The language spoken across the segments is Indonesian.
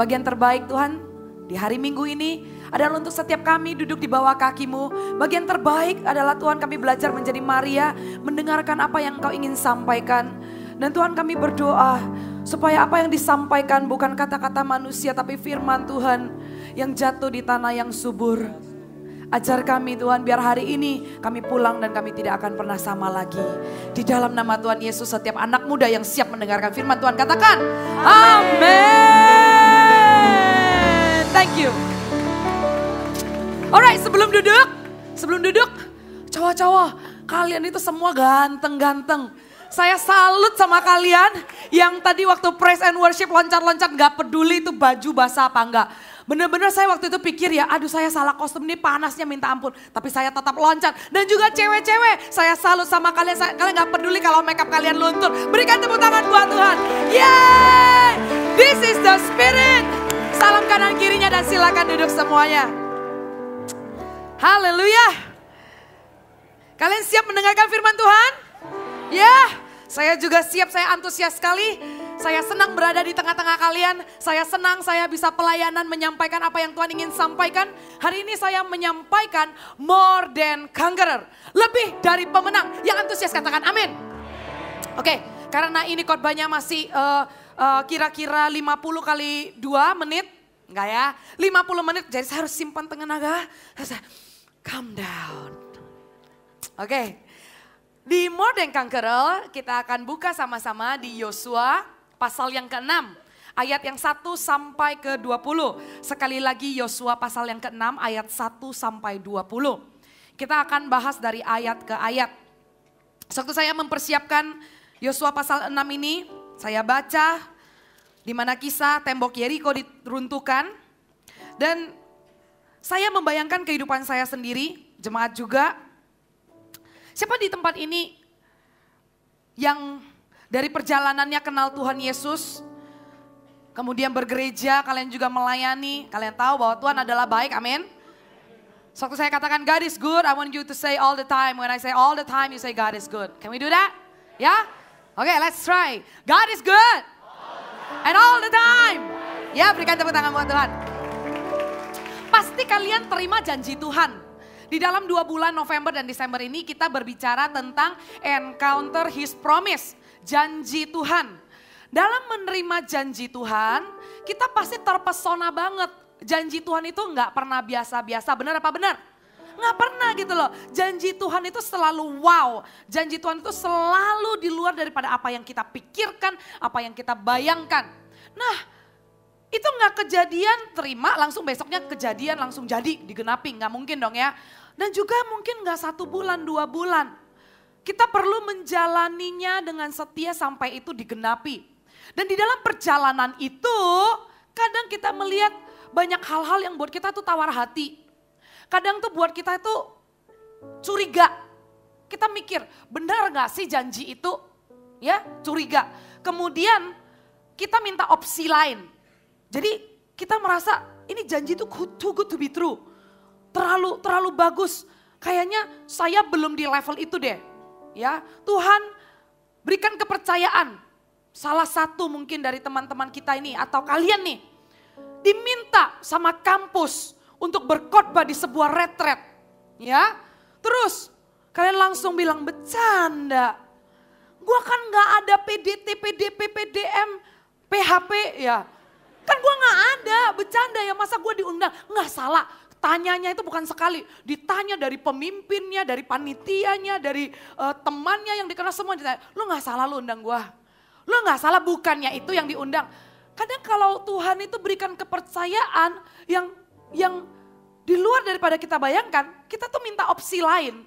Bagian terbaik Tuhan di hari Minggu ini adalah untuk setiap kami duduk di bawah kakimu. Bagian terbaik adalah Tuhan kami belajar menjadi Maria, mendengarkan apa yang Engkau ingin sampaikan. Dan Tuhan kami berdoa supaya apa yang disampaikan bukan kata-kata manusia tapi firman Tuhan yang jatuh di tanah yang subur. Ajar kami Tuhan biar hari ini kami pulang dan kami tidak akan pernah sama lagi. Di dalam nama Tuhan Yesus setiap anak muda yang siap mendengarkan firman Tuhan katakan Amin. Thank you. Alright sebelum duduk, sebelum duduk cowok-cowok kalian itu semua ganteng-ganteng. Saya salut sama kalian yang tadi waktu praise and worship loncat-loncat gak peduli itu baju basah apa enggak. Bener-bener saya waktu itu pikir ya, aduh saya salah kostum ini panasnya minta ampun. Tapi saya tetap loncat. Dan juga cewek-cewek, saya salut sama kalian. Saya, kalian gak peduli kalau makeup kalian luntur. Berikan tepuk tangan buat Tuhan. Yeay! This is the spirit. Salam kanan kirinya dan silakan duduk semuanya. Haleluya. Kalian siap mendengarkan firman Tuhan? Ya, saya juga siap, saya antusias sekali saya senang berada di tengah-tengah kalian. Saya senang saya bisa pelayanan menyampaikan apa yang Tuhan ingin sampaikan. Hari ini saya menyampaikan more than conqueror. Lebih dari pemenang. Yang antusias katakan amin. Oke, okay, karena ini khotbahnya masih uh, uh, kira-kira 50 kali 2 menit. Enggak ya, 50 menit. Jadi saya harus simpan tenaga. Saya, calm down. Oke, okay. di Than Conqueror kita akan buka sama-sama di Yosua pasal yang ke-6 ayat yang 1 sampai ke 20. Sekali lagi Yosua pasal yang ke-6 ayat 1 sampai 20. Kita akan bahas dari ayat ke ayat. Waktu saya mempersiapkan Yosua pasal 6 ini, saya baca di mana kisah tembok Yeriko diruntuhkan dan saya membayangkan kehidupan saya sendiri, jemaat juga. Siapa di tempat ini yang dari perjalanannya kenal Tuhan Yesus, kemudian bergereja, kalian juga melayani, kalian tahu bahwa Tuhan adalah baik, amin. Waktu saya katakan God is good, I want you to say all the time. When I say all the time, you say God is good. Can we do that? Ya? Yeah? Oke, okay, let's try. God is good. And all the time. Ya, berikan tepuk tangan buat Tuhan. Pasti kalian terima janji Tuhan. Di dalam dua bulan November dan Desember ini kita berbicara tentang encounter his promise janji Tuhan. Dalam menerima janji Tuhan, kita pasti terpesona banget. Janji Tuhan itu nggak pernah biasa-biasa, benar apa benar? Nggak pernah gitu loh. Janji Tuhan itu selalu wow. Janji Tuhan itu selalu di luar daripada apa yang kita pikirkan, apa yang kita bayangkan. Nah, itu nggak kejadian terima langsung besoknya kejadian langsung jadi digenapi nggak mungkin dong ya dan juga mungkin nggak satu bulan dua bulan kita perlu menjalaninya dengan setia sampai itu digenapi. Dan di dalam perjalanan itu kadang kita melihat banyak hal-hal yang buat kita tuh tawar hati. Kadang tuh buat kita itu curiga. Kita mikir benar gak sih janji itu? Ya curiga. Kemudian kita minta opsi lain. Jadi kita merasa ini janji itu too good to be true. Terlalu terlalu bagus. Kayaknya saya belum di level itu deh Ya, Tuhan berikan kepercayaan. Salah satu mungkin dari teman-teman kita ini atau kalian nih diminta sama kampus untuk berkhotbah di sebuah retret. Ya, terus kalian langsung bilang bercanda. Gua kan nggak ada PDT, PDP, PDM, PHP ya. Kan gua nggak ada, bercanda ya masa gua diundang. Nggak salah, Tanyanya itu bukan sekali, ditanya dari pemimpinnya, dari panitianya, dari uh, temannya yang dikenal semua ditanya, lu gak salah lu undang gua. Lu gak salah bukannya itu yang diundang. Kadang kalau Tuhan itu berikan kepercayaan yang yang di luar daripada kita bayangkan, kita tuh minta opsi lain.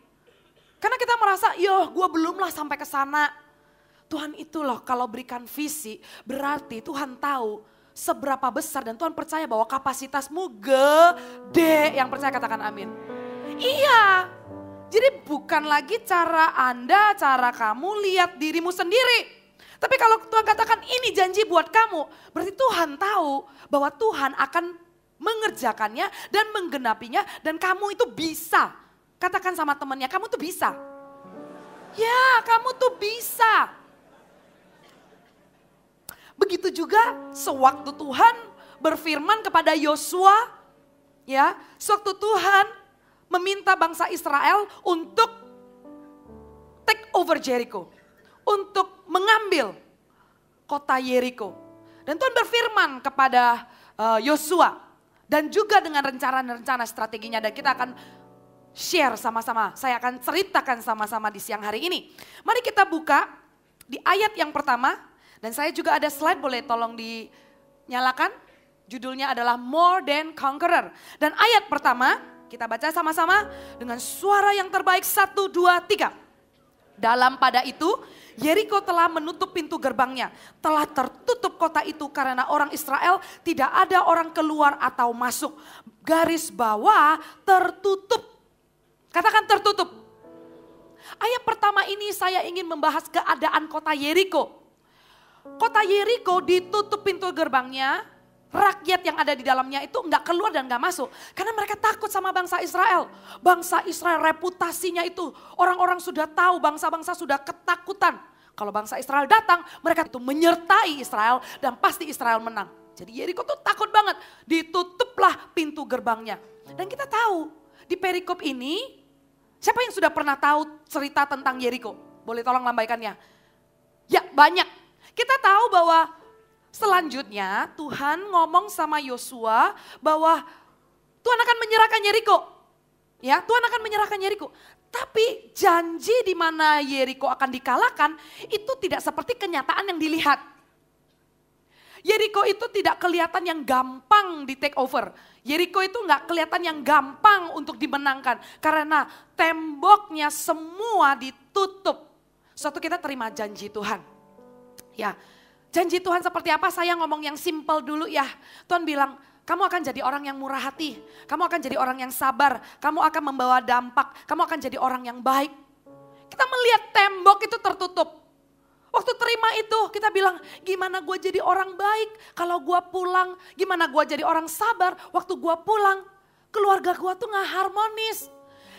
Karena kita merasa, yo gue belum lah sampai ke sana. Tuhan itu loh kalau berikan visi, berarti Tuhan tahu seberapa besar dan Tuhan percaya bahwa kapasitasmu gede. Yang percaya katakan amin. Iya. Jadi bukan lagi cara Anda, cara kamu lihat dirimu sendiri. Tapi kalau Tuhan katakan ini janji buat kamu, berarti Tuhan tahu bahwa Tuhan akan mengerjakannya dan menggenapinya dan kamu itu bisa. Katakan sama temannya, kamu tuh bisa. Ya, kamu tuh bisa. Begitu juga sewaktu Tuhan berfirman kepada Yosua, ya, sewaktu Tuhan meminta bangsa Israel untuk take over Jericho, untuk mengambil kota Jericho. Dan Tuhan berfirman kepada eh, Yosua dan juga dengan rencana-rencana strateginya dan kita akan share sama-sama. Saya akan ceritakan sama-sama di siang hari ini. Mari kita buka di ayat yang pertama dan saya juga ada slide boleh tolong dinyalakan. Judulnya adalah More Than Conqueror. Dan ayat pertama kita baca sama-sama dengan suara yang terbaik satu dua tiga. Dalam pada itu Yeriko telah menutup pintu gerbangnya. Telah tertutup kota itu karena orang Israel tidak ada orang keluar atau masuk. Garis bawah tertutup. Katakan tertutup. Ayat pertama ini saya ingin membahas keadaan kota Yeriko. Kota Yeriko ditutup pintu gerbangnya, rakyat yang ada di dalamnya itu nggak keluar dan nggak masuk karena mereka takut sama bangsa Israel. Bangsa Israel reputasinya itu orang-orang sudah tahu bangsa-bangsa sudah ketakutan. Kalau bangsa Israel datang, mereka itu menyertai Israel dan pasti Israel menang. Jadi Yeriko tuh takut banget, ditutuplah pintu gerbangnya. Dan kita tahu di perikop ini, siapa yang sudah pernah tahu cerita tentang Yeriko? Boleh tolong lambaikannya? Ya banyak. Kita tahu bahwa Selanjutnya Tuhan ngomong sama Yosua bahwa Tuhan akan menyerahkan Yeriko. Ya, Tuhan akan menyerahkan Yeriko. Tapi janji di mana Yeriko akan dikalahkan itu tidak seperti kenyataan yang dilihat. Yeriko itu tidak kelihatan yang gampang di take over. Yeriko itu nggak kelihatan yang gampang untuk dimenangkan karena temboknya semua ditutup. Suatu kita terima janji Tuhan. Ya, Janji Tuhan seperti apa? Saya ngomong yang simple dulu ya. Tuhan bilang, kamu akan jadi orang yang murah hati. Kamu akan jadi orang yang sabar. Kamu akan membawa dampak. Kamu akan jadi orang yang baik. Kita melihat tembok itu tertutup. Waktu terima itu kita bilang gimana gue jadi orang baik kalau gue pulang. Gimana gue jadi orang sabar waktu gue pulang. Keluarga gue tuh gak harmonis.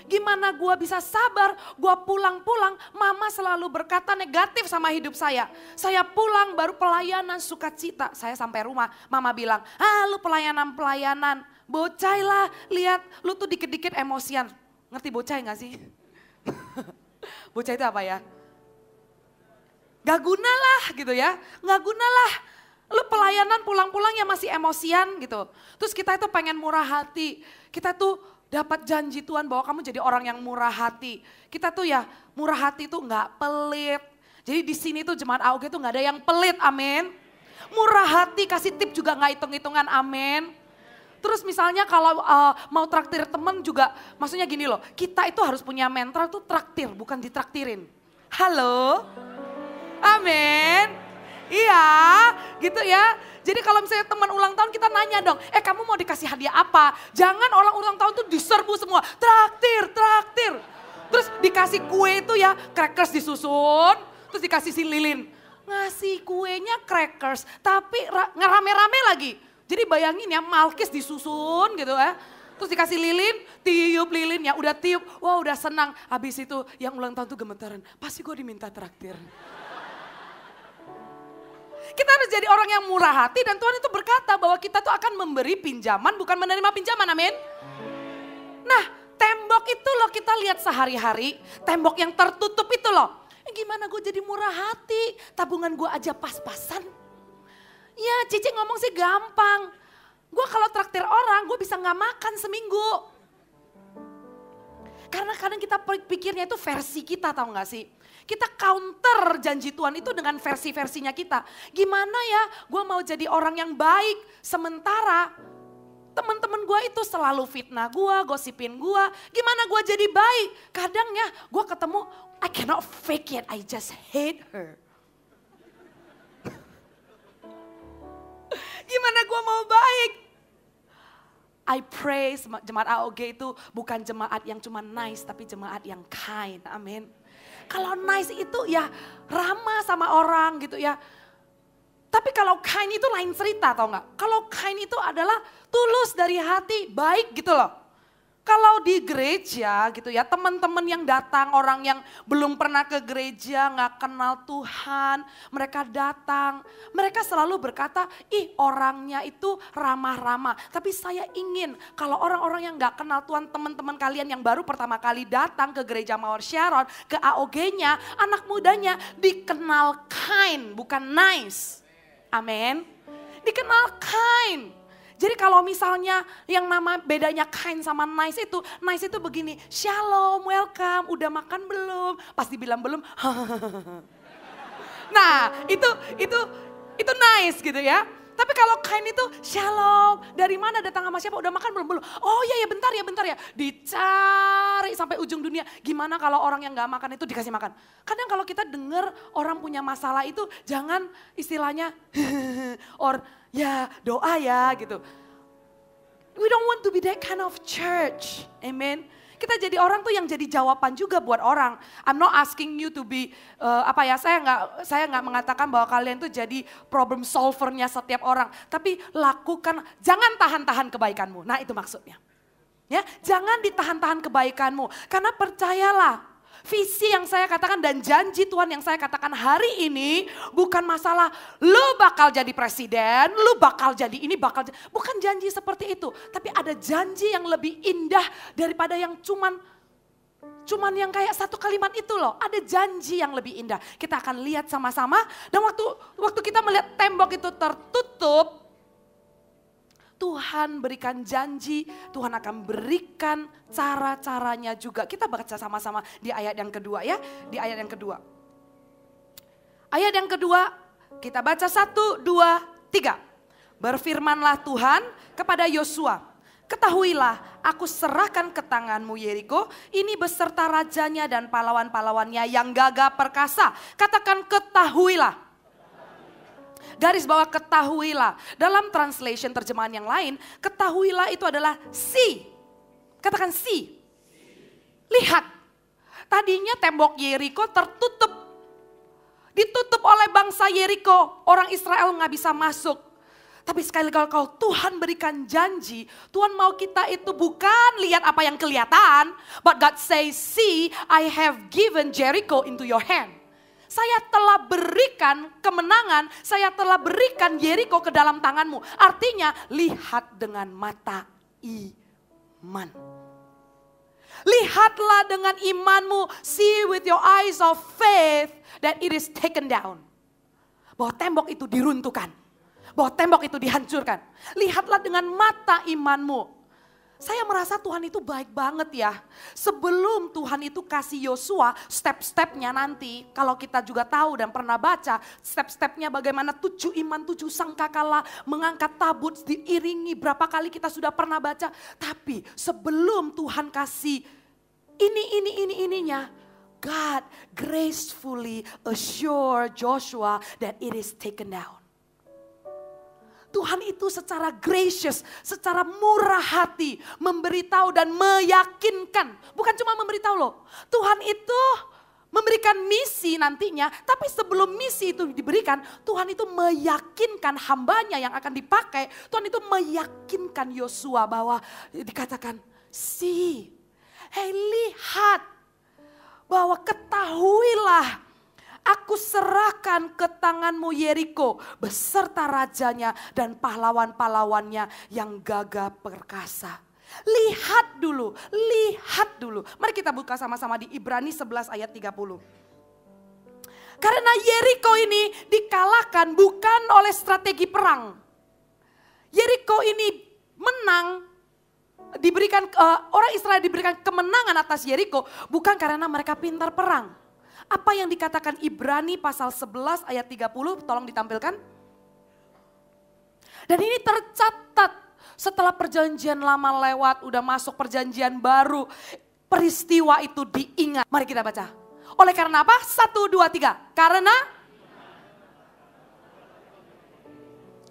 Gimana gue bisa sabar, gue pulang-pulang, mama selalu berkata negatif sama hidup saya. Saya pulang baru pelayanan sukacita. Saya sampai rumah, mama bilang, ah lu pelayanan-pelayanan. Bocai lah, lihat lu tuh dikit-dikit emosian. Ngerti bocai gak sih? bocai itu apa ya? Gak guna lah gitu ya, gak guna lah. Lu pelayanan pulang-pulang ya masih emosian gitu. Terus kita itu pengen murah hati. Kita tuh dapat janji Tuhan bahwa kamu jadi orang yang murah hati. Kita tuh ya murah hati tuh nggak pelit. Jadi di sini tuh jemaat AUG tuh nggak ada yang pelit, amin. Murah hati kasih tip juga nggak hitung-hitungan, amin. Terus misalnya kalau uh, mau traktir temen juga, maksudnya gini loh, kita itu harus punya mental tuh traktir, bukan ditraktirin. Halo? Amin. Iya, gitu ya. Jadi kalau misalnya teman ulang tahun kita nanya dong, eh kamu mau dikasih hadiah apa? Jangan orang ulang tahun tuh diserbu semua, traktir, traktir. Terus dikasih kue itu ya crackers disusun, terus dikasih si lilin. Ngasih kuenya crackers, tapi ngerame-rame lagi. Jadi bayangin ya malkis disusun gitu ya. Terus dikasih lilin, tiup lilinnya, udah tiup, wah udah senang. Habis itu yang ulang tahun tuh gemetaran, pasti gue diminta traktir. Kita harus jadi orang yang murah hati dan Tuhan itu berkata bahwa kita tuh akan memberi pinjaman bukan menerima pinjaman, amin. Nah tembok itu loh kita lihat sehari-hari, tembok yang tertutup itu loh. Eh, gimana gue jadi murah hati, tabungan gue aja pas-pasan. Ya Cici ngomong sih gampang. Gue kalau traktir orang gue bisa gak makan seminggu. Karena kadang kita pikirnya itu versi kita tau gak sih. Kita counter janji Tuhan itu dengan versi-versinya kita. Gimana ya gue mau jadi orang yang baik sementara teman-teman gue itu selalu fitnah gue, gosipin gue. Gimana gue jadi baik? Kadang ya gue ketemu, I cannot fake it, I just hate her. Gimana gue mau baik? I pray jemaat AOG itu bukan jemaat yang cuma nice tapi jemaat yang kind. Amin. Kalau nice itu ya ramah sama orang gitu ya. Tapi kalau kind itu lain cerita tau gak? Kalau kind itu adalah tulus dari hati, baik gitu loh. Kalau di gereja gitu ya, teman-teman yang datang, orang yang belum pernah ke gereja, nggak kenal Tuhan, mereka datang, mereka selalu berkata, ih orangnya itu ramah-ramah. Tapi saya ingin kalau orang-orang yang nggak kenal Tuhan, teman-teman kalian yang baru pertama kali datang ke gereja Mawar Sharon, ke AOG-nya, anak mudanya dikenal kind, bukan nice. Amin. Dikenal kind jadi kalau misalnya yang nama bedanya kind sama nice itu, nice itu begini, shalom, welcome, udah makan belum? Pasti bilang belum. nah itu itu itu nice gitu ya. Tapi kalau kind itu shalom, dari mana datang sama siapa, udah makan belum belum? Oh iya ya bentar ya bentar ya, dicari sampai ujung dunia. Gimana kalau orang yang nggak makan itu dikasih makan? Kadang kalau kita dengar orang punya masalah itu jangan istilahnya or ya doa ya gitu. We don't want to be that kind of church. Amen. Kita jadi orang tuh yang jadi jawaban juga buat orang. I'm not asking you to be uh, apa ya? Saya nggak saya nggak mengatakan bahwa kalian tuh jadi problem solvernya setiap orang. Tapi lakukan, jangan tahan-tahan kebaikanmu. Nah itu maksudnya. Ya, jangan ditahan-tahan kebaikanmu. Karena percayalah, Visi yang saya katakan dan janji Tuhan yang saya katakan hari ini bukan masalah lu bakal jadi presiden, lu bakal jadi ini, bakal bukan janji seperti itu, tapi ada janji yang lebih indah daripada yang cuman cuman yang kayak satu kalimat itu loh. Ada janji yang lebih indah. Kita akan lihat sama-sama dan waktu waktu kita melihat tembok itu tertutup, Tuhan berikan janji, Tuhan akan berikan cara-caranya juga. Kita baca sama-sama di ayat yang kedua ya, di ayat yang kedua. Ayat yang kedua, kita baca satu, dua, tiga. Berfirmanlah Tuhan kepada Yosua, Ketahuilah, aku serahkan ke tanganmu Yeriko, ini beserta rajanya dan pahlawan-pahlawannya yang gagah perkasa. Katakan ketahuilah. Garis bawah ketahuilah. Dalam translation terjemahan yang lain, ketahuilah itu adalah si. Katakan si. Lihat. Tadinya tembok Yeriko tertutup. Ditutup oleh bangsa Yeriko. Orang Israel nggak bisa masuk. Tapi sekali kalau, kalau Tuhan berikan janji, Tuhan mau kita itu bukan lihat apa yang kelihatan, but God say, see, I have given Jericho into your hand. Saya telah berikan kemenangan, saya telah berikan Yeriko ke dalam tanganmu. Artinya lihat dengan mata iman. Lihatlah dengan imanmu, see with your eyes of faith that it is taken down. Bahwa tembok itu diruntuhkan. Bahwa tembok itu dihancurkan. Lihatlah dengan mata imanmu. Saya merasa Tuhan itu baik banget ya. Sebelum Tuhan itu kasih Yosua step-stepnya nanti. Kalau kita juga tahu dan pernah baca step-stepnya bagaimana tujuh iman, tujuh sangkakala mengangkat tabut diiringi berapa kali kita sudah pernah baca. Tapi sebelum Tuhan kasih ini, ini, ini, ininya. God gracefully assure Joshua that it is taken down. Tuhan itu secara gracious, secara murah hati memberitahu dan meyakinkan. Bukan cuma memberitahu loh. Tuhan itu memberikan misi nantinya, tapi sebelum misi itu diberikan, Tuhan itu meyakinkan hambanya yang akan dipakai. Tuhan itu meyakinkan Yosua bahwa dikatakan, si, hei lihat bahwa ketahuilah Aku serahkan ke tanganmu Yeriko beserta rajanya dan pahlawan-pahlawannya yang gagah perkasa. Lihat dulu, lihat dulu. Mari kita buka sama-sama di Ibrani 11 ayat 30. Karena Yeriko ini dikalahkan bukan oleh strategi perang. Yeriko ini menang diberikan uh, orang Israel diberikan kemenangan atas Yeriko bukan karena mereka pintar perang apa yang dikatakan Ibrani pasal 11 ayat 30, tolong ditampilkan. Dan ini tercatat setelah perjanjian lama lewat, udah masuk perjanjian baru. Peristiwa itu diingat. Mari kita baca. Oleh karena apa? Satu, dua, tiga. Karena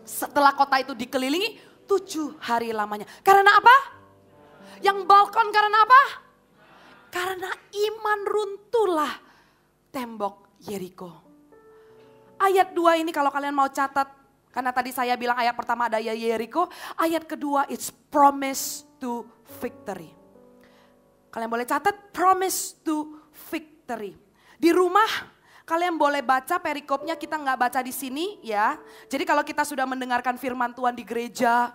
setelah kota itu dikelilingi tujuh hari lamanya. Karena apa? Yang balkon karena apa? Karena iman runtuhlah tembok Yeriko. Ayat dua ini kalau kalian mau catat, karena tadi saya bilang ayat pertama ada Yeriko, ayat kedua it's promise to victory. Kalian boleh catat promise to victory. Di rumah kalian boleh baca perikopnya kita nggak baca di sini ya. Jadi kalau kita sudah mendengarkan firman Tuhan di gereja,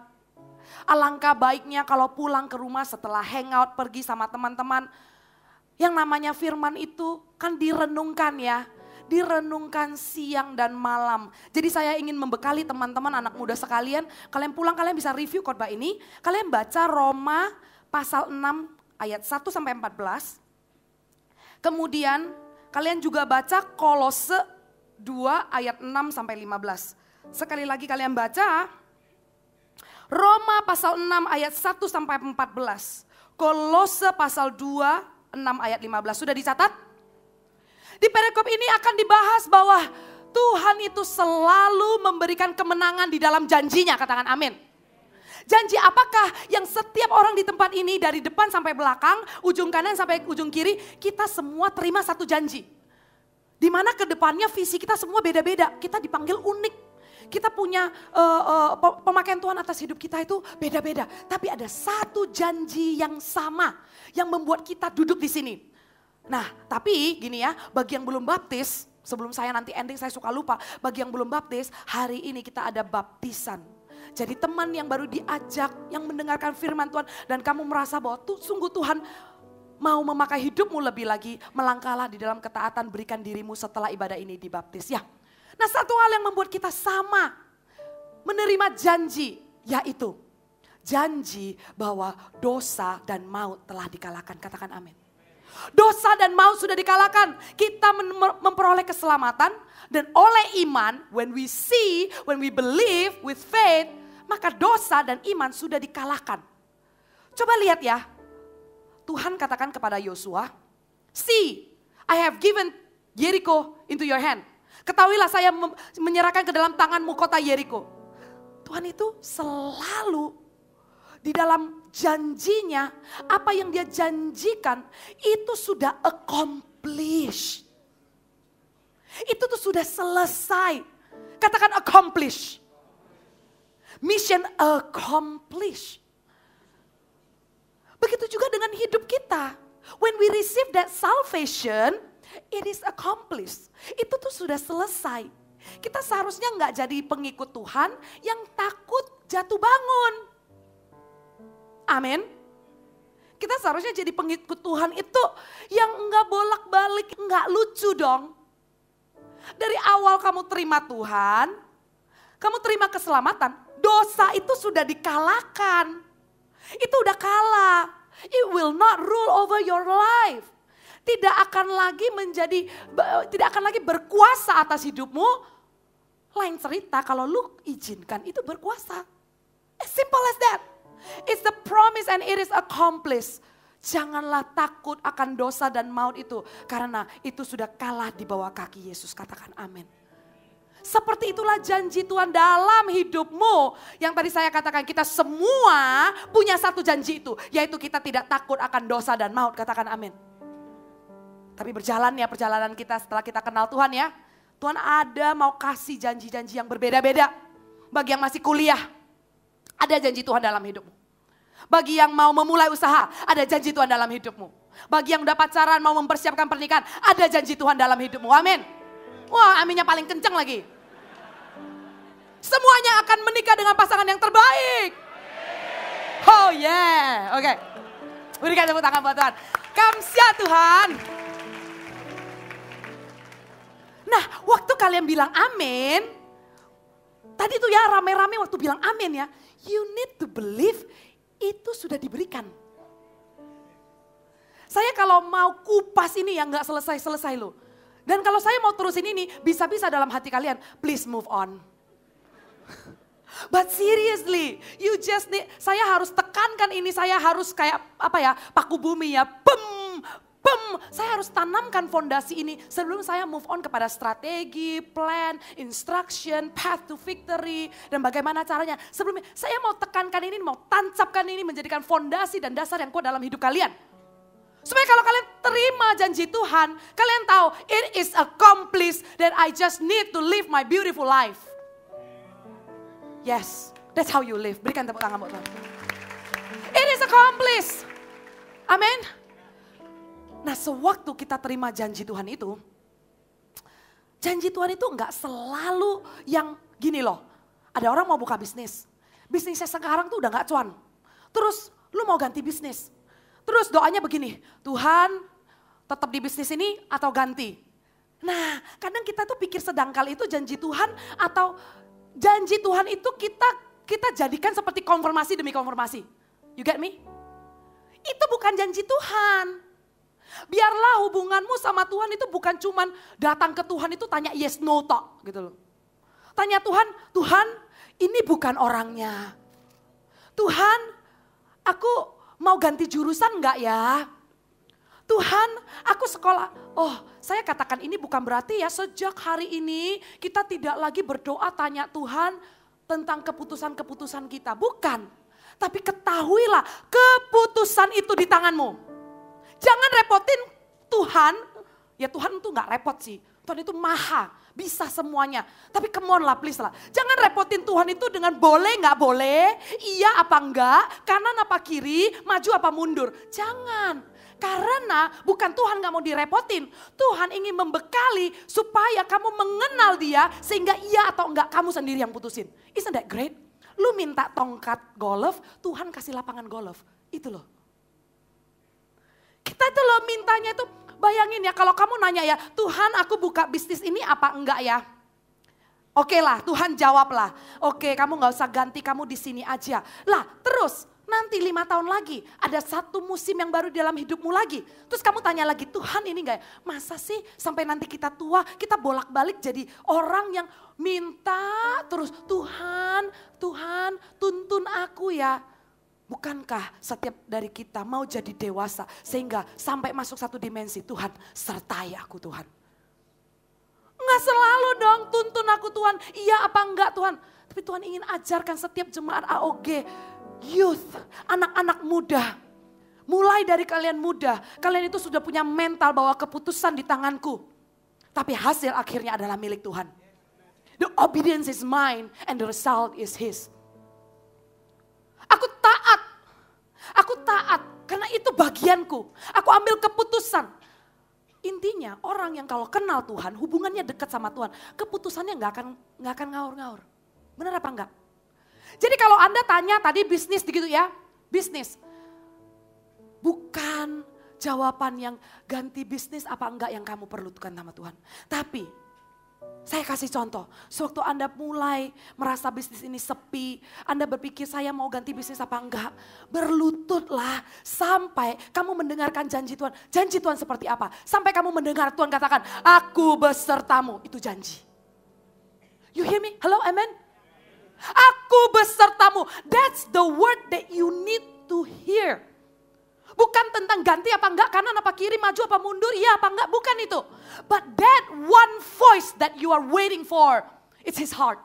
alangkah baiknya kalau pulang ke rumah setelah hangout pergi sama teman-teman. Yang namanya firman itu kan direnungkan ya direnungkan siang dan malam. Jadi saya ingin membekali teman-teman anak muda sekalian, kalian pulang kalian bisa review khotbah ini, kalian baca Roma pasal 6 ayat 1 sampai 14. Kemudian kalian juga baca Kolose 2 ayat 6 sampai 15. Sekali lagi kalian baca Roma pasal 6 ayat 1 sampai 14. Kolose pasal 2 6 ayat 15. Sudah dicatat? Di perikop ini akan dibahas bahwa Tuhan itu selalu memberikan kemenangan di dalam janjinya, katakan amin. Janji apakah yang setiap orang di tempat ini dari depan sampai belakang, ujung kanan sampai ujung kiri, kita semua terima satu janji. Di mana ke depannya visi kita semua beda-beda, kita dipanggil unik. Kita punya uh, uh, pemakaian Tuhan atas hidup kita itu beda-beda. Tapi ada satu janji yang sama yang membuat kita duduk di sini. Nah, tapi gini ya, bagi yang belum baptis, sebelum saya nanti ending saya suka lupa, bagi yang belum baptis, hari ini kita ada baptisan. Jadi teman yang baru diajak, yang mendengarkan firman Tuhan, dan kamu merasa bahwa tuh, sungguh Tuhan mau memakai hidupmu lebih lagi, melangkahlah di dalam ketaatan berikan dirimu setelah ibadah ini dibaptis. Ya, nah satu hal yang membuat kita sama, menerima janji, yaitu janji bahwa dosa dan maut telah dikalahkan. Katakan amin. Dosa dan maut sudah dikalahkan. Kita memperoleh keselamatan dan oleh iman, when we see, when we believe with faith, maka dosa dan iman sudah dikalahkan. Coba lihat ya. Tuhan katakan kepada Yosua, "See, I have given Jericho into your hand." Ketahuilah saya menyerahkan ke dalam tanganmu kota Jericho. Tuhan itu selalu di dalam janjinya, apa yang dia janjikan itu sudah accomplish. Itu tuh sudah selesai. Katakan accomplish. Mission accomplish. Begitu juga dengan hidup kita. When we receive that salvation, it is accomplished. Itu tuh sudah selesai. Kita seharusnya nggak jadi pengikut Tuhan yang takut jatuh bangun. Amin. Kita seharusnya jadi pengikut Tuhan itu yang enggak bolak-balik, enggak lucu dong. Dari awal kamu terima Tuhan, kamu terima keselamatan, dosa itu sudah dikalahkan. Itu udah kalah. It will not rule over your life. Tidak akan lagi menjadi, tidak akan lagi berkuasa atas hidupmu. Lain cerita kalau lu izinkan itu berkuasa. As simple as that. It's the promise and it is accomplished. Janganlah takut akan dosa dan maut itu. Karena itu sudah kalah di bawah kaki Yesus. Katakan amin. Seperti itulah janji Tuhan dalam hidupmu. Yang tadi saya katakan kita semua punya satu janji itu. Yaitu kita tidak takut akan dosa dan maut. Katakan amin. Tapi berjalan ya perjalanan kita setelah kita kenal Tuhan ya. Tuhan ada mau kasih janji-janji yang berbeda-beda. Bagi yang masih kuliah, ada janji Tuhan dalam hidupmu. Bagi yang mau memulai usaha, ada janji Tuhan dalam hidupmu. Bagi yang udah pacaran, mau mempersiapkan pernikahan, ada janji Tuhan dalam hidupmu. Amin. Wah, aminnya paling kenceng lagi. Semuanya akan menikah dengan pasangan yang terbaik. Oh yeah, oke. Okay. Berikan tepuk tangan buat Tuhan. Kamsia Tuhan. Nah, waktu kalian bilang amin, tadi tuh ya rame-rame waktu bilang amin ya, You need to believe itu sudah diberikan. Saya kalau mau kupas ini yang nggak selesai-selesai loh. Dan kalau saya mau terusin ini, bisa-bisa dalam hati kalian, please move on. But seriously, you just need, saya harus tekankan ini, saya harus kayak apa ya, paku bumi ya, Bum, saya harus tanamkan fondasi ini sebelum saya move on kepada strategi, plan, instruction, path to victory, dan bagaimana caranya. Sebelumnya saya mau tekankan ini, mau tancapkan ini menjadikan fondasi dan dasar yang kuat dalam hidup kalian. Supaya kalau kalian terima janji Tuhan, kalian tahu it is accomplished that I just need to live my beautiful life. Yes, that's how you live. Berikan tepuk tangan buat Tuhan. It is accomplished. Amin. Sewaktu kita terima janji Tuhan itu, janji Tuhan itu enggak selalu yang gini loh. Ada orang mau buka bisnis, bisnisnya sekarang tuh udah gak cuan. Terus lu mau ganti bisnis. Terus doanya begini, Tuhan tetap di bisnis ini atau ganti. Nah kadang kita tuh pikir sedangkal itu janji Tuhan atau janji Tuhan itu kita kita jadikan seperti konfirmasi demi konfirmasi. You get me? Itu bukan janji Tuhan. Biarlah hubunganmu sama Tuhan itu bukan cuman datang ke Tuhan itu tanya yes no tok gitu loh. Tanya Tuhan, Tuhan ini bukan orangnya. Tuhan, aku mau ganti jurusan enggak ya? Tuhan, aku sekolah. Oh, saya katakan ini bukan berarti ya sejak hari ini kita tidak lagi berdoa tanya Tuhan tentang keputusan-keputusan kita. Bukan. Tapi ketahuilah keputusan itu di tanganmu. Jangan repotin Tuhan. Ya Tuhan itu gak repot sih. Tuhan itu maha, bisa semuanya. Tapi come on lah please lah. Jangan repotin Tuhan itu dengan boleh gak boleh, iya apa enggak, kanan apa kiri, maju apa mundur. Jangan. Karena bukan Tuhan gak mau direpotin. Tuhan ingin membekali supaya kamu mengenal dia sehingga iya atau enggak kamu sendiri yang putusin. Isn't that great? Lu minta tongkat golf, Tuhan kasih lapangan golf. Itu loh. Kita itu loh mintanya itu, bayangin ya kalau kamu nanya ya, Tuhan aku buka bisnis ini apa enggak ya? Oke lah, Tuhan jawablah. Oke, kamu nggak usah ganti, kamu di sini aja. Lah, terus nanti lima tahun lagi ada satu musim yang baru dalam hidupmu lagi. Terus kamu tanya lagi, Tuhan ini enggak ya? Masa sih sampai nanti kita tua, kita bolak-balik jadi orang yang minta terus, Tuhan, Tuhan tuntun aku ya. Bukankah setiap dari kita mau jadi dewasa sehingga sampai masuk satu dimensi Tuhan sertai aku Tuhan. Enggak selalu dong tuntun aku Tuhan, iya apa enggak Tuhan. Tapi Tuhan ingin ajarkan setiap jemaat AOG, youth, anak-anak muda. Mulai dari kalian muda, kalian itu sudah punya mental bahwa keputusan di tanganku. Tapi hasil akhirnya adalah milik Tuhan. The obedience is mine and the result is his. Itu bagianku. Aku ambil keputusan. Intinya orang yang kalau kenal Tuhan, hubungannya dekat sama Tuhan, keputusannya nggak akan nggak akan ngaur-ngaur. Benar apa enggak? Jadi kalau Anda tanya tadi bisnis gitu ya, bisnis. Bukan jawaban yang ganti bisnis apa enggak yang kamu perlukan sama Tuhan. Tapi saya kasih contoh, sewaktu Anda mulai merasa bisnis ini sepi, Anda berpikir saya mau ganti bisnis apa enggak, berlututlah sampai kamu mendengarkan janji Tuhan. Janji Tuhan seperti apa? Sampai kamu mendengar Tuhan katakan, aku besertamu, itu janji. You hear me? Hello, amen? Aku besertamu. That's the word that you need to hear. Bukan tentang ganti apa enggak, kanan apa kiri, maju apa mundur, iya apa enggak, bukan itu. But that one voice that you are waiting for, it's his heart.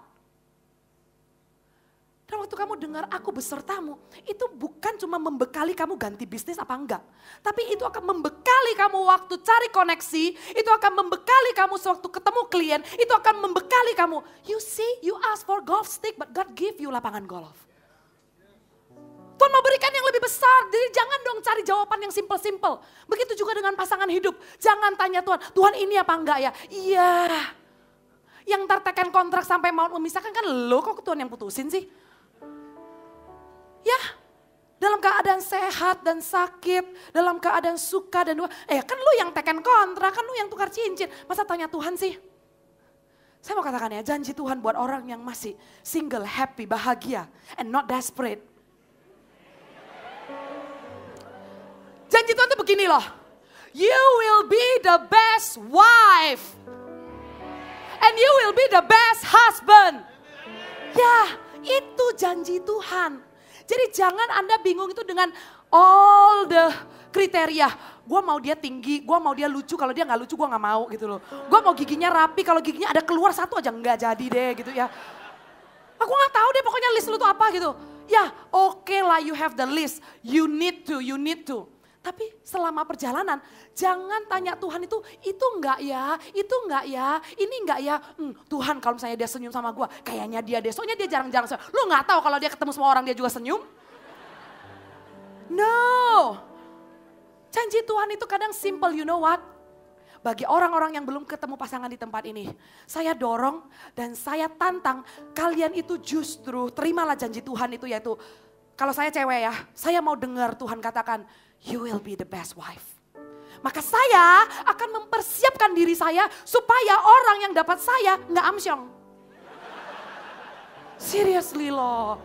Dan waktu kamu dengar aku besertamu, itu bukan cuma membekali kamu ganti bisnis apa enggak. Tapi itu akan membekali kamu waktu cari koneksi, itu akan membekali kamu sewaktu ketemu klien, itu akan membekali kamu. You see, you ask for golf stick, but God give you lapangan golf. Tuhan mau berikan yang lebih besar. Jadi jangan dong cari jawaban yang simple-simple. Begitu juga dengan pasangan hidup. Jangan tanya Tuhan, Tuhan ini apa enggak ya? Iya. Yang tertekan kontrak sampai mau memisahkan kan lo kok Tuhan yang putusin sih? Ya, dalam keadaan sehat dan sakit, dalam keadaan suka dan dua, eh kan lu yang tekan kontrak, kan lu yang tukar cincin. Masa tanya Tuhan sih? Saya mau katakan ya, janji Tuhan buat orang yang masih single, happy, bahagia, and not desperate Janji Tuhan itu begini loh. You will be the best wife. And you will be the best husband. Ya, itu janji Tuhan. Jadi jangan Anda bingung itu dengan all the kriteria. Gue mau dia tinggi, gue mau dia lucu. Kalau dia nggak lucu gue nggak mau gitu loh. Gue mau giginya rapi, kalau giginya ada keluar satu aja nggak jadi deh gitu ya. Aku nggak tahu deh pokoknya list lu tuh apa gitu. Ya oke okay lah you have the list. You need to, you need to. Tapi selama perjalanan jangan tanya Tuhan itu, itu enggak ya, itu enggak ya, ini enggak ya. Hmm, Tuhan kalau misalnya dia senyum sama gue, kayaknya dia deh, soalnya dia jarang-jarang senyum. Lu enggak tahu kalau dia ketemu semua orang dia juga senyum? No. Janji Tuhan itu kadang simple, you know what? Bagi orang-orang yang belum ketemu pasangan di tempat ini, saya dorong dan saya tantang kalian itu justru terimalah janji Tuhan itu yaitu kalau saya cewek ya, saya mau dengar Tuhan katakan, you will be the best wife. Maka saya akan mempersiapkan diri saya supaya orang yang dapat saya nggak amsyong. Seriously loh.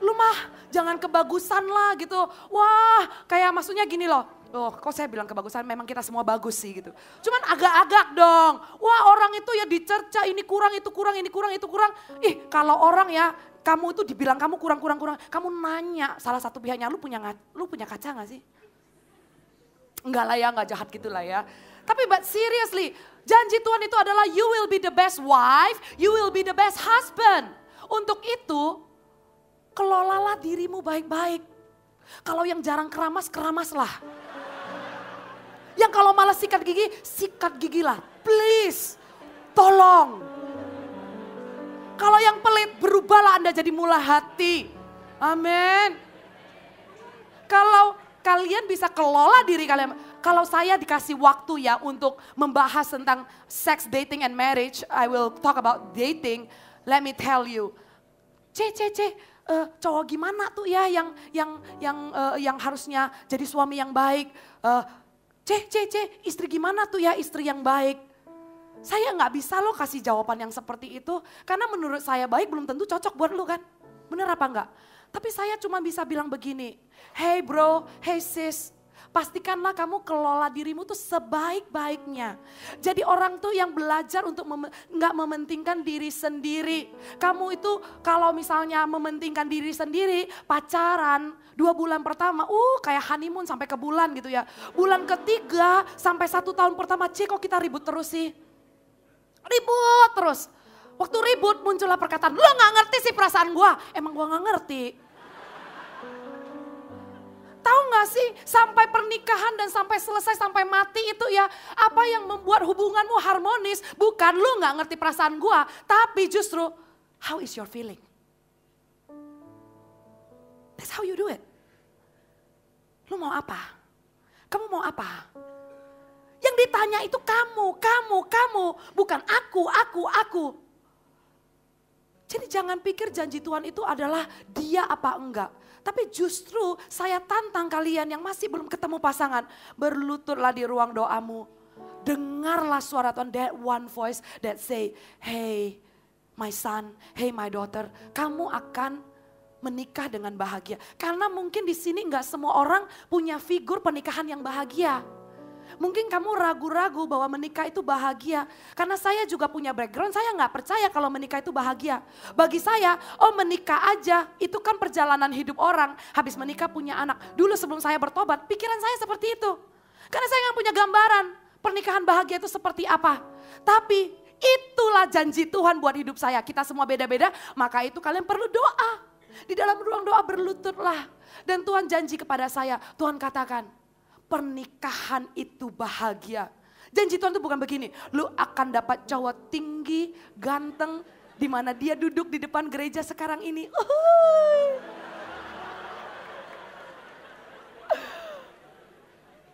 Lu mah jangan kebagusan lah gitu. Wah kayak maksudnya gini loh. Oh kok saya bilang kebagusan memang kita semua bagus sih gitu. Cuman agak-agak dong. Wah orang itu ya dicerca ini kurang itu kurang ini kurang itu kurang. Ih kalau orang ya kamu itu dibilang kamu kurang kurang kurang. Kamu nanya salah satu pihaknya lu punya lu punya kaca gak sih? Enggak lah ya enggak jahat gitu lah ya. Tapi but seriously janji Tuhan itu adalah you will be the best wife, you will be the best husband. Untuk itu kelolalah dirimu baik-baik. Kalau yang jarang keramas, keramaslah. Yang kalau malas sikat gigi, sikat gigi lah. Please, tolong. Kalau yang pelit, berubahlah Anda jadi mula hati. Amin. Kalau kalian bisa kelola diri kalian. Kalau saya dikasih waktu ya untuk membahas tentang sex, dating, and marriage, I will talk about dating. Let me tell you, C, C, C, uh, cowok gimana tuh ya yang yang yang uh, yang harusnya jadi suami yang baik. Uh, C, C, C, istri gimana tuh ya istri yang baik. Saya nggak bisa loh kasih jawaban yang seperti itu. Karena menurut saya baik belum tentu cocok buat lu kan. Bener apa enggak? Tapi saya cuma bisa bilang begini. Hey bro, hey sis, Pastikanlah kamu kelola dirimu tuh sebaik-baiknya. Jadi orang tuh yang belajar untuk mem nggak mementingkan diri sendiri. Kamu itu kalau misalnya mementingkan diri sendiri, pacaran dua bulan pertama, uh kayak honeymoon sampai ke bulan gitu ya. Bulan ketiga sampai satu tahun pertama, cek kok kita ribut terus sih. Ribut terus. Waktu ribut muncullah perkataan, lo gak ngerti sih perasaan gue. Emang gue gak ngerti. Tahu gak sih sampai pernikahan dan sampai selesai sampai mati itu ya apa yang membuat hubunganmu harmonis bukan lu gak ngerti perasaan gua tapi justru how is your feeling? That's how you do it. Lu mau apa? Kamu mau apa? Yang ditanya itu kamu, kamu, kamu, bukan aku, aku, aku. Jadi jangan pikir janji Tuhan itu adalah dia apa enggak. Tapi justru saya tantang kalian yang masih belum ketemu pasangan. Berlututlah di ruang doamu. Dengarlah suara Tuhan, that one voice that say, hey my son, hey my daughter, kamu akan menikah dengan bahagia. Karena mungkin di sini nggak semua orang punya figur pernikahan yang bahagia. Mungkin kamu ragu-ragu bahwa menikah itu bahagia. Karena saya juga punya background, saya nggak percaya kalau menikah itu bahagia. Bagi saya, oh menikah aja, itu kan perjalanan hidup orang. Habis menikah punya anak. Dulu sebelum saya bertobat, pikiran saya seperti itu. Karena saya nggak punya gambaran pernikahan bahagia itu seperti apa. Tapi itulah janji Tuhan buat hidup saya. Kita semua beda-beda, maka itu kalian perlu doa. Di dalam ruang doa berlututlah. Dan Tuhan janji kepada saya, Tuhan katakan, pernikahan itu bahagia. Janji Tuhan itu bukan begini, lu akan dapat cowok tinggi, ganteng, di mana dia duduk di depan gereja sekarang ini. Uhuy.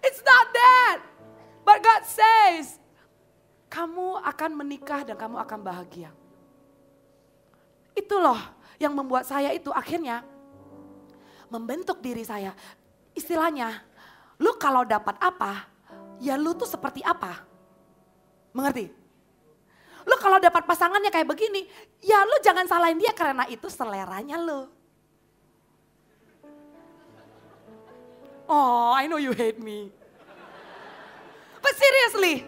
It's not that. But God says, kamu akan menikah dan kamu akan bahagia. Itu loh yang membuat saya itu akhirnya membentuk diri saya. Istilahnya, Lu kalau dapat apa, ya lu tuh seperti apa. Mengerti? Lu kalau dapat pasangannya kayak begini, ya lu jangan salahin dia karena itu seleranya lu. Oh, I know you hate me. But seriously,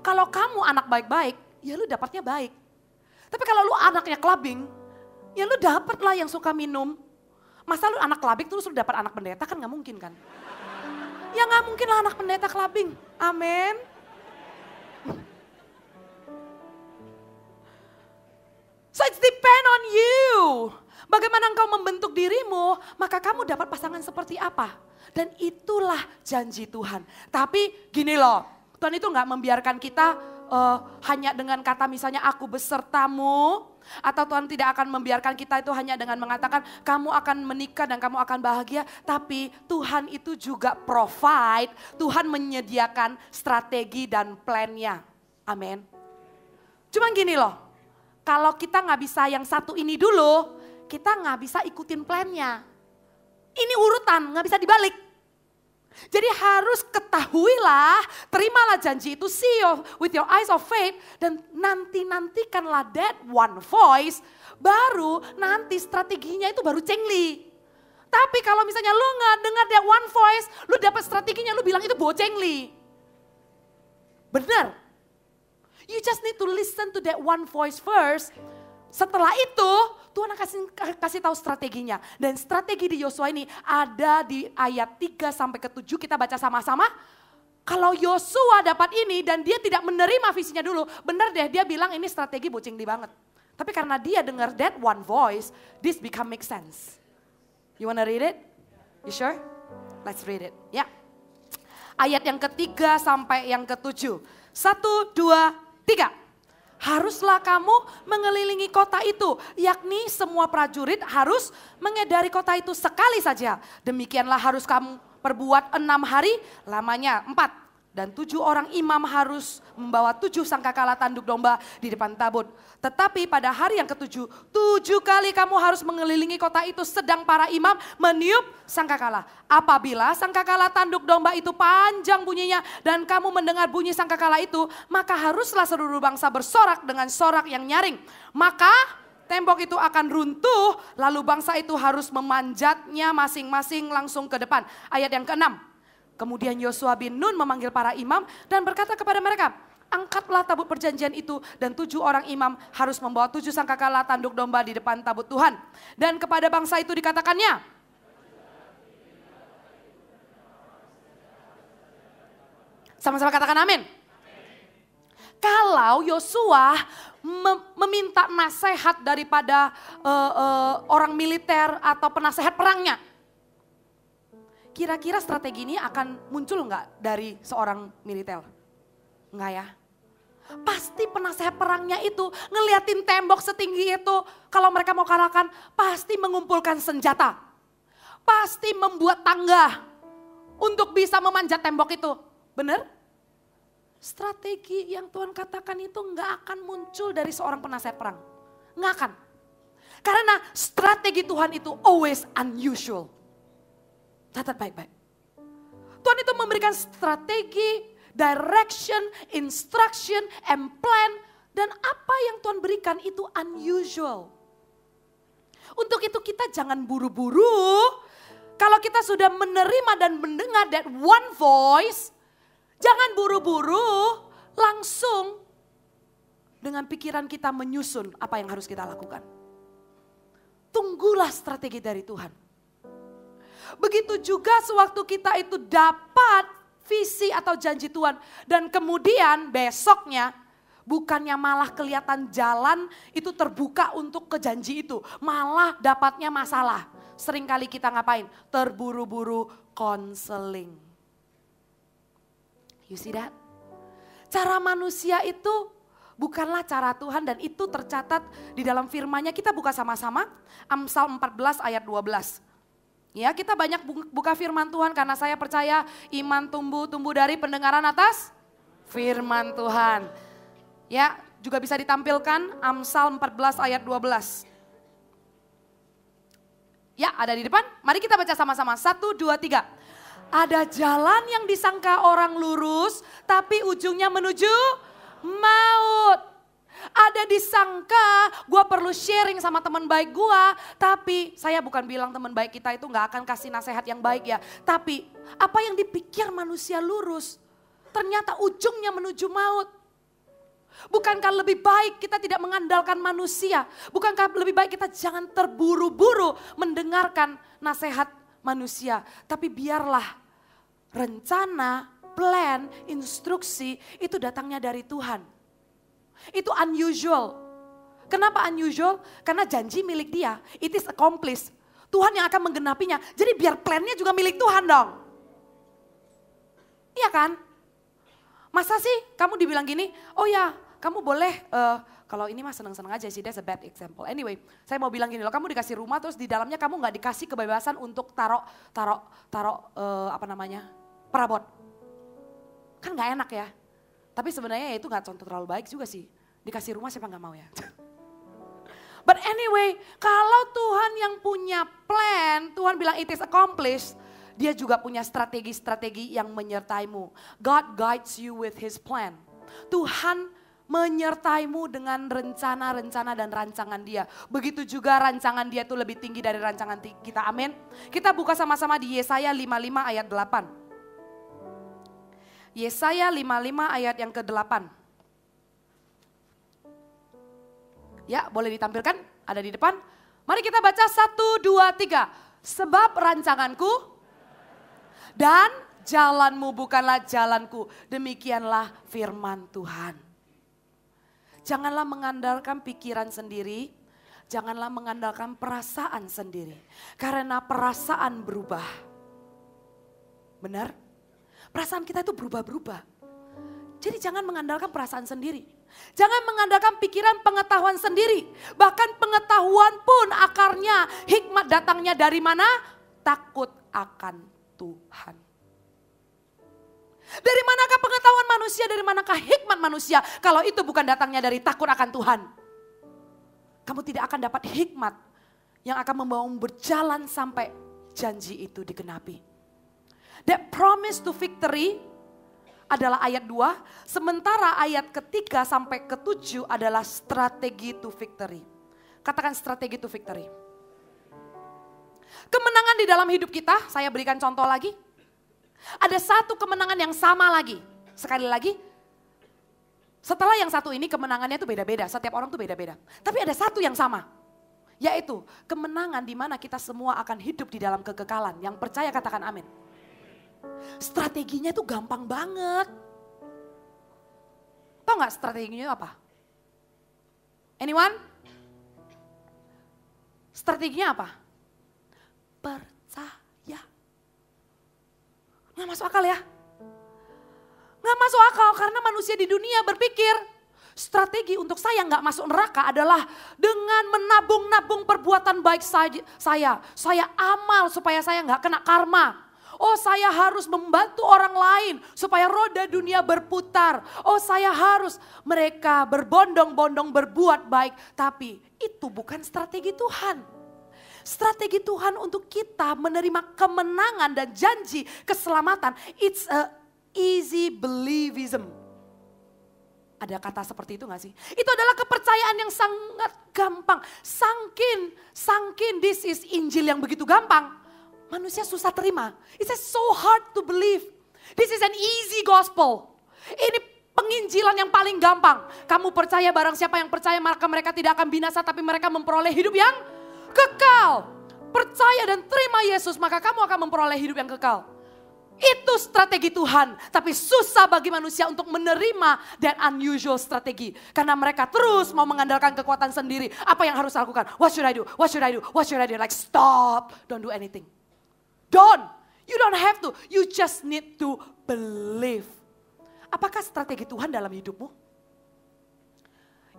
kalau kamu anak baik-baik, ya lu dapatnya baik. Tapi kalau lu anaknya clubbing, ya lu dapet lah yang suka minum. Masa lu anak clubbing terus lu dapat anak pendeta kan gak mungkin kan? Ya nggak mungkin lah anak pendeta kelabing. Amin. So it's depend on you. Bagaimana engkau membentuk dirimu, maka kamu dapat pasangan seperti apa. Dan itulah janji Tuhan. Tapi gini loh, Tuhan itu nggak membiarkan kita uh, hanya dengan kata misalnya aku besertamu, Atau Tuhan tidak akan membiarkan kita itu hanya dengan mengatakan kamu akan menikah dan kamu akan bahagia. Tapi Tuhan itu juga provide, Tuhan menyediakan strategi dan plannya. Amin. Cuman gini loh, kalau kita nggak bisa yang satu ini dulu, kita nggak bisa ikutin plannya. Ini urutan, nggak bisa dibalik. Jadi harus ketahuilah, terimalah janji itu, see you with your eyes of faith, dan nanti-nantikanlah that one voice, baru nanti strateginya itu baru cengli. Tapi kalau misalnya lu nggak dengar that one voice, lu dapat strateginya, lu bilang itu bocengli. Benar. You just need to listen to that one voice first. Setelah itu, Tuhan akan kasih, kasih tahu strateginya. Dan strategi di Yosua ini ada di ayat 3 sampai ke 7 kita baca sama-sama. Kalau Yosua dapat ini dan dia tidak menerima visinya dulu, benar deh dia bilang ini strategi bocing di banget. Tapi karena dia dengar that one voice, this become make sense. You wanna read it? You sure? Let's read it. Ya. Ayat yang ketiga sampai yang ketujuh. Satu, dua, tiga haruslah kamu mengelilingi kota itu, yakni semua prajurit harus mengedari kota itu sekali saja. Demikianlah harus kamu perbuat enam hari, lamanya empat. Dan tujuh orang imam harus membawa tujuh sangkakala tanduk domba di depan tabut. Tetapi pada hari yang ketujuh, tujuh kali kamu harus mengelilingi kota itu sedang para imam meniup sangkakala. Apabila sangkakala tanduk domba itu panjang bunyinya dan kamu mendengar bunyi sangkakala itu, maka haruslah seluruh bangsa bersorak dengan sorak yang nyaring. Maka tembok itu akan runtuh, lalu bangsa itu harus memanjatnya masing-masing langsung ke depan. Ayat yang keenam. Kemudian Yosua bin Nun memanggil para imam dan berkata kepada mereka, angkatlah tabut perjanjian itu dan tujuh orang imam harus membawa tujuh sangkakala tanduk domba di depan tabut Tuhan. Dan kepada bangsa itu dikatakannya, sama-sama katakan amin. Kalau Yosua meminta nasihat daripada uh, uh, orang militer atau penasehat perangnya, Kira-kira strategi ini akan muncul nggak dari seorang militer? Enggak ya? Pasti penasehat perangnya itu ngeliatin tembok setinggi itu. Kalau mereka mau kalahkan pasti mengumpulkan senjata. Pasti membuat tangga untuk bisa memanjat tembok itu. Bener? Strategi yang Tuhan katakan itu nggak akan muncul dari seorang penasehat perang. Nggak akan. Karena strategi Tuhan itu always unusual. Catat baik-baik. Tuhan itu memberikan strategi, direction, instruction, and plan. Dan apa yang Tuhan berikan itu unusual. Untuk itu kita jangan buru-buru. Kalau kita sudah menerima dan mendengar that one voice, jangan buru-buru langsung dengan pikiran kita menyusun apa yang harus kita lakukan. Tunggulah strategi dari Tuhan. Begitu juga sewaktu kita itu dapat visi atau janji Tuhan. Dan kemudian besoknya bukannya malah kelihatan jalan itu terbuka untuk ke janji itu. Malah dapatnya masalah. Seringkali kita ngapain? Terburu-buru konseling. You see that? Cara manusia itu bukanlah cara Tuhan dan itu tercatat di dalam firmannya. Kita buka sama-sama Amsal 14 ayat 12. Ya, kita banyak buka firman Tuhan karena saya percaya iman tumbuh tumbuh dari pendengaran atas firman Tuhan. Ya, juga bisa ditampilkan Amsal 14 ayat 12. Ya, ada di depan. Mari kita baca sama-sama. Satu, dua, tiga. Ada jalan yang disangka orang lurus, tapi ujungnya menuju maut. Ada disangka gue perlu sharing sama teman baik gue. Tapi saya bukan bilang teman baik kita itu gak akan kasih nasihat yang baik ya. Tapi apa yang dipikir manusia lurus. Ternyata ujungnya menuju maut. Bukankah lebih baik kita tidak mengandalkan manusia? Bukankah lebih baik kita jangan terburu-buru mendengarkan nasihat manusia. Tapi biarlah rencana, plan, instruksi itu datangnya dari Tuhan itu unusual. Kenapa unusual? Karena janji milik dia, it is accomplished. Tuhan yang akan menggenapinya. Jadi biar plannya juga milik Tuhan dong. Iya kan? Masa sih kamu dibilang gini, oh ya kamu boleh, uh, kalau ini mah seneng-seneng aja sih, that's a bad example. Anyway, saya mau bilang gini loh, kamu dikasih rumah terus di dalamnya kamu nggak dikasih kebebasan untuk taruh, taruh, taruh uh, apa namanya, perabot. Kan nggak enak ya. Tapi sebenarnya ya itu nggak contoh terlalu baik juga sih. Dikasih rumah siapa nggak mau ya. But anyway, kalau Tuhan yang punya plan, Tuhan bilang it is accomplished, dia juga punya strategi-strategi yang menyertaimu. God guides you with his plan. Tuhan menyertaimu dengan rencana-rencana dan rancangan dia. Begitu juga rancangan dia itu lebih tinggi dari rancangan kita. Amin. Kita buka sama-sama di Yesaya 55 ayat 8. Yesaya 55 ayat yang ke-8. Ya, boleh ditampilkan? Ada di depan. Mari kita baca satu, dua, tiga. Sebab rancanganku dan jalanmu bukanlah jalanku. Demikianlah firman Tuhan. Janganlah mengandalkan pikiran sendiri, janganlah mengandalkan perasaan sendiri. Karena perasaan berubah. Benar? Perasaan kita itu berubah-berubah. Jadi jangan mengandalkan perasaan sendiri. Jangan mengandalkan pikiran pengetahuan sendiri. Bahkan pengetahuan pun akarnya, hikmat datangnya dari mana? Takut akan Tuhan. Dari manakah pengetahuan manusia, dari manakah hikmat manusia kalau itu bukan datangnya dari takut akan Tuhan. Kamu tidak akan dapat hikmat yang akan membawamu berjalan sampai janji itu digenapi. That promise to victory adalah ayat 2, sementara ayat ketiga sampai ketujuh adalah strategi to victory. Katakan strategi to victory. Kemenangan di dalam hidup kita, saya berikan contoh lagi. Ada satu kemenangan yang sama lagi. Sekali lagi, setelah yang satu ini kemenangannya itu beda-beda. Setiap orang tuh beda-beda. Tapi ada satu yang sama. Yaitu kemenangan di mana kita semua akan hidup di dalam kekekalan. Yang percaya katakan amin. Strateginya itu gampang banget. Tahu nggak strateginya apa? Anyone? Strateginya apa? Percaya. Nggak masuk akal ya. Nggak masuk akal karena manusia di dunia berpikir strategi untuk saya nggak masuk neraka adalah dengan menabung-nabung perbuatan baik saya. Saya amal supaya saya nggak kena karma. Oh saya harus membantu orang lain supaya roda dunia berputar. Oh saya harus mereka berbondong-bondong berbuat baik. Tapi itu bukan strategi Tuhan. Strategi Tuhan untuk kita menerima kemenangan dan janji keselamatan. It's a easy believism. Ada kata seperti itu gak sih? Itu adalah kepercayaan yang sangat gampang. Sangkin, sangkin this is Injil yang begitu gampang. Manusia susah terima. It's so hard to believe. This is an easy gospel. Ini penginjilan yang paling gampang. Kamu percaya barang siapa yang percaya maka mereka tidak akan binasa tapi mereka memperoleh hidup yang kekal. Percaya dan terima Yesus maka kamu akan memperoleh hidup yang kekal. Itu strategi Tuhan, tapi susah bagi manusia untuk menerima dan unusual strategi. Karena mereka terus mau mengandalkan kekuatan sendiri. Apa yang harus lakukan? What should I do? What should I do? What should I do? Like stop, don't do anything. Don't. You don't have to. You just need to believe. Apakah strategi Tuhan dalam hidupmu?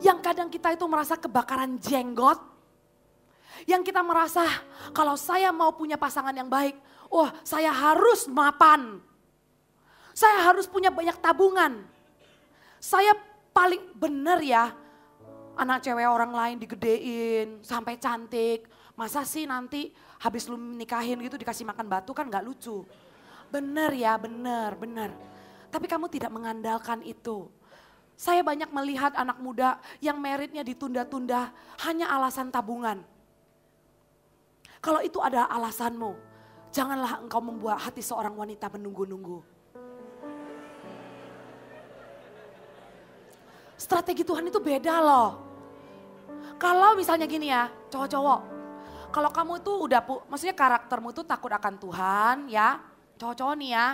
Yang kadang kita itu merasa kebakaran jenggot, yang kita merasa kalau saya mau punya pasangan yang baik, wah saya harus mapan. Saya harus punya banyak tabungan. Saya paling benar ya, anak cewek orang lain digedein sampai cantik. Masa sih nanti habis lu nikahin gitu dikasih makan batu kan gak lucu. Bener ya, bener, bener. Tapi kamu tidak mengandalkan itu. Saya banyak melihat anak muda yang meritnya ditunda-tunda hanya alasan tabungan. Kalau itu adalah alasanmu, janganlah engkau membuat hati seorang wanita menunggu-nunggu. Strategi Tuhan itu beda loh. Kalau misalnya gini ya, cowok-cowok. Kalau kamu itu udah, maksudnya karaktermu itu takut akan Tuhan ya. Cowok-cowok nih ya.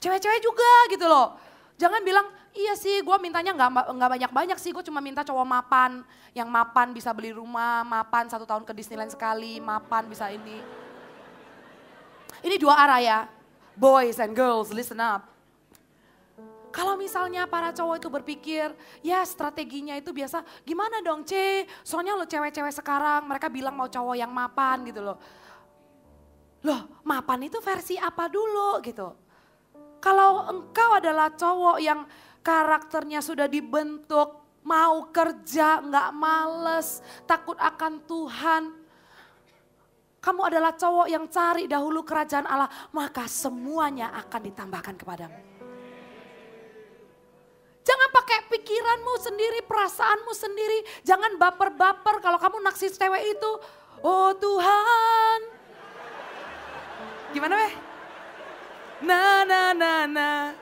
Cewek-cewek juga gitu loh. Jangan bilang, iya sih gue mintanya nggak nggak banyak-banyak sih, gue cuma minta cowok mapan. Yang mapan bisa beli rumah, mapan satu tahun ke Disneyland sekali, mapan bisa ini. Ini dua arah ya, boys and girls listen up. Kalau misalnya para cowok itu berpikir, ya strateginya itu biasa, gimana dong C, soalnya lo cewek-cewek sekarang mereka bilang mau cowok yang mapan gitu loh. Loh mapan itu versi apa dulu gitu. Kalau engkau adalah cowok yang karakternya sudah dibentuk, mau kerja, nggak males, takut akan Tuhan. Kamu adalah cowok yang cari dahulu kerajaan Allah, maka semuanya akan ditambahkan kepadamu. Pakai pikiranmu sendiri, perasaanmu sendiri. Jangan baper-baper kalau kamu naksir cewek itu. Oh Tuhan. Gimana weh? Na na na na.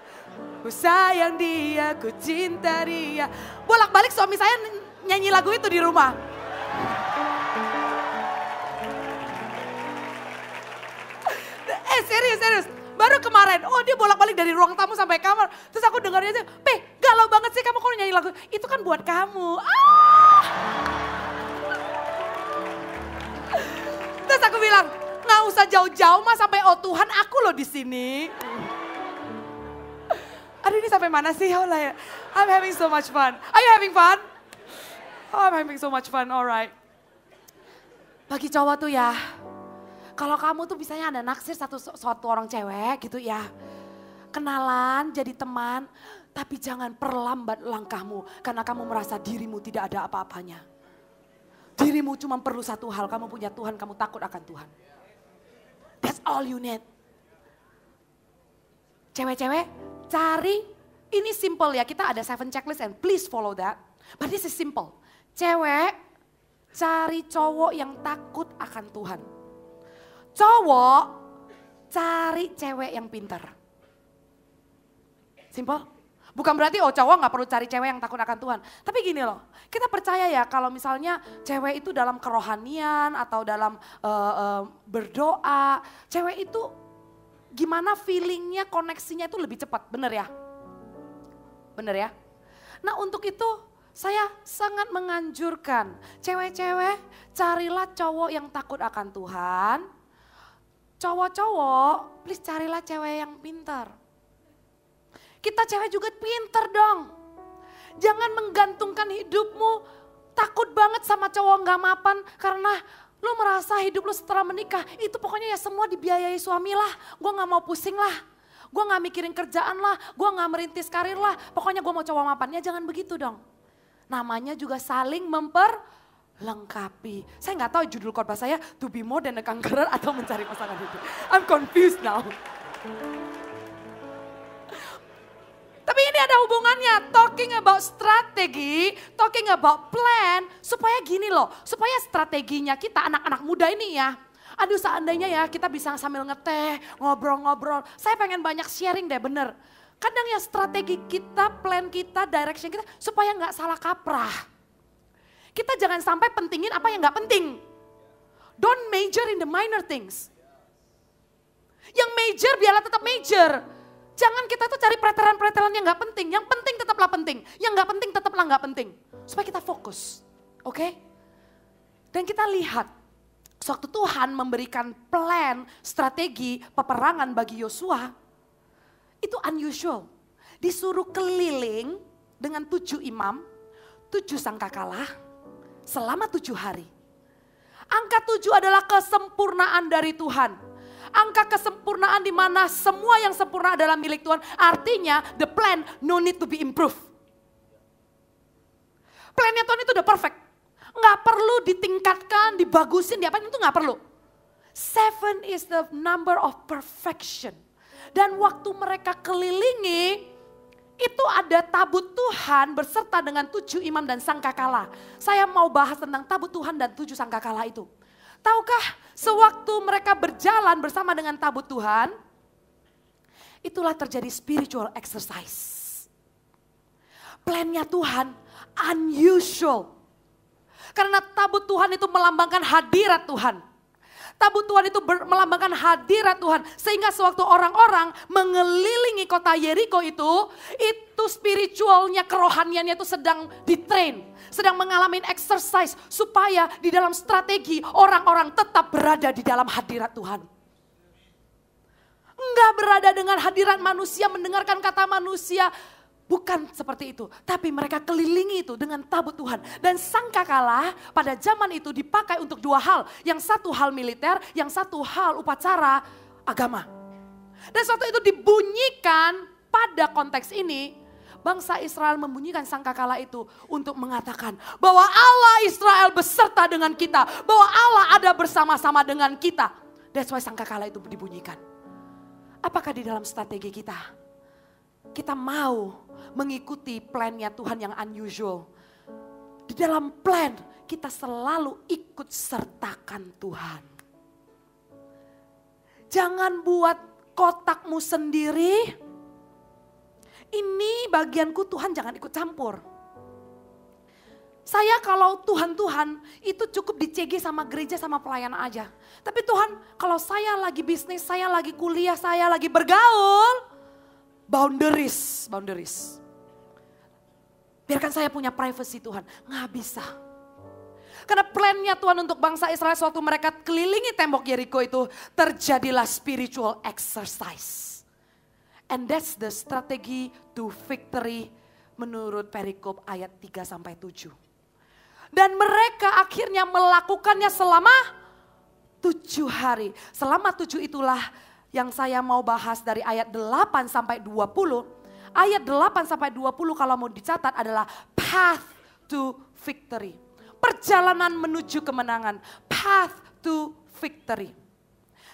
Ku sayang dia, ku cinta dia. Bolak-balik suami saya nyanyi lagu itu di rumah. Eh serius, serius. Baru kemarin, oh dia bolak-balik dari ruang tamu sampai kamar. Terus aku dengarnya aja, Pe galau banget sih kamu kalau nyanyi lagu. Itu kan buat kamu. Ah! Terus aku bilang, nggak usah jauh-jauh mas sampai oh Tuhan aku loh di sini. Aduh ini sampai mana sih? Oh. I'm having so much fun. Are you having fun? Oh, I'm having so much fun, alright. Bagi cowok tuh ya, kalau kamu tuh misalnya ada naksir satu suatu orang cewek gitu ya. Kenalan, jadi teman, tapi jangan perlambat langkahmu karena kamu merasa dirimu tidak ada apa-apanya. Dirimu cuma perlu satu hal, kamu punya Tuhan, kamu takut akan Tuhan. That's all you need. Cewek-cewek, cari, ini simple ya, kita ada seven checklist and please follow that. But this is simple. Cewek, cari cowok yang takut akan Tuhan. Cowok cari cewek yang pintar. Simple. Bukan berarti oh cowok nggak perlu cari cewek yang takut akan Tuhan. Tapi gini loh, kita percaya ya kalau misalnya cewek itu dalam kerohanian atau dalam uh, uh, berdoa, cewek itu gimana feelingnya, koneksinya itu lebih cepat, bener ya? Bener ya? Nah untuk itu saya sangat menganjurkan cewek-cewek carilah cowok yang takut akan Tuhan, Cowok-cowok, please carilah cewek yang pintar. Kita cewek juga pintar dong. Jangan menggantungkan hidupmu takut banget sama cowok gak mapan karena lu merasa hidup lu setelah menikah itu pokoknya ya semua dibiayai suami lah. Gue gak mau pusing lah. Gue gak mikirin kerjaan lah. Gue gak merintis karir lah. Pokoknya gue mau cowok mapan. Ya jangan begitu dong. Namanya juga saling memper lengkapi. Saya nggak tahu judul khotbah saya to be more than a conqueror atau mencari pasangan hidup. I'm confused now. Tapi ini ada hubungannya, talking about strategi, talking about plan, supaya gini loh, supaya strateginya kita anak-anak muda ini ya, aduh seandainya ya kita bisa sambil ngeteh, ngobrol-ngobrol, saya pengen banyak sharing deh bener. Kadang ya strategi kita, plan kita, direction kita, supaya nggak salah kaprah. Kita jangan sampai pentingin apa yang gak penting. Don't major in the minor things. Yang major biarlah tetap major. Jangan kita tuh cari pretelan-pretelan yang gak penting. Yang penting tetaplah penting. Yang gak penting tetaplah gak penting. Supaya kita fokus. Oke? Okay? Dan kita lihat. Sewaktu Tuhan memberikan plan, strategi, peperangan bagi Yosua. Itu unusual. Disuruh keliling dengan tujuh imam, tujuh sangkakala, selama tujuh hari. Angka tujuh adalah kesempurnaan dari Tuhan. Angka kesempurnaan di mana semua yang sempurna adalah milik Tuhan. Artinya the plan no need to be improved. Plannya Tuhan itu udah perfect. Nggak perlu ditingkatkan, dibagusin, diapain itu nggak perlu. Seven is the number of perfection. Dan waktu mereka kelilingi, itu ada tabut Tuhan berserta dengan tujuh imam dan sangkakala. Saya mau bahas tentang tabut Tuhan dan tujuh sangkakala itu. Tahukah sewaktu mereka berjalan bersama dengan tabut Tuhan, itulah terjadi spiritual exercise. Plannya Tuhan unusual. Karena tabut Tuhan itu melambangkan hadirat Tuhan. Tabut Tuhan itu melambangkan hadirat Tuhan. Sehingga sewaktu orang-orang mengelilingi kota Yeriko itu, itu spiritualnya, kerohaniannya itu sedang ditrain. Sedang mengalami exercise supaya di dalam strategi orang-orang tetap berada di dalam hadirat Tuhan. Enggak berada dengan hadirat manusia, mendengarkan kata manusia. Bukan seperti itu, tapi mereka kelilingi itu dengan tabut Tuhan. Dan sangkakala pada zaman itu dipakai untuk dua hal. Yang satu hal militer, yang satu hal upacara agama. Dan suatu itu dibunyikan pada konteks ini, bangsa Israel membunyikan sangkakala itu untuk mengatakan bahwa Allah Israel beserta dengan kita, bahwa Allah ada bersama-sama dengan kita. That's why sangkakala itu dibunyikan. Apakah di dalam strategi kita kita mau mengikuti plannya Tuhan yang unusual. Di dalam plan kita selalu ikut sertakan Tuhan. Jangan buat kotakmu sendiri. Ini bagianku Tuhan jangan ikut campur. Saya kalau Tuhan-Tuhan itu cukup di CG sama gereja sama pelayanan aja. Tapi Tuhan kalau saya lagi bisnis, saya lagi kuliah, saya lagi bergaul. Boundaries, boundaries. Biarkan saya punya privacy Tuhan. Nggak bisa. Karena plannya Tuhan untuk bangsa Israel suatu mereka kelilingi tembok Yeriko itu terjadilah spiritual exercise. And that's the strategy to victory menurut perikop ayat 3 sampai 7. Dan mereka akhirnya melakukannya selama tujuh hari. Selama tujuh itulah yang saya mau bahas dari ayat 8 sampai 20 Ayat 8 sampai 20 kalau mau dicatat adalah path to victory. Perjalanan menuju kemenangan, path to victory.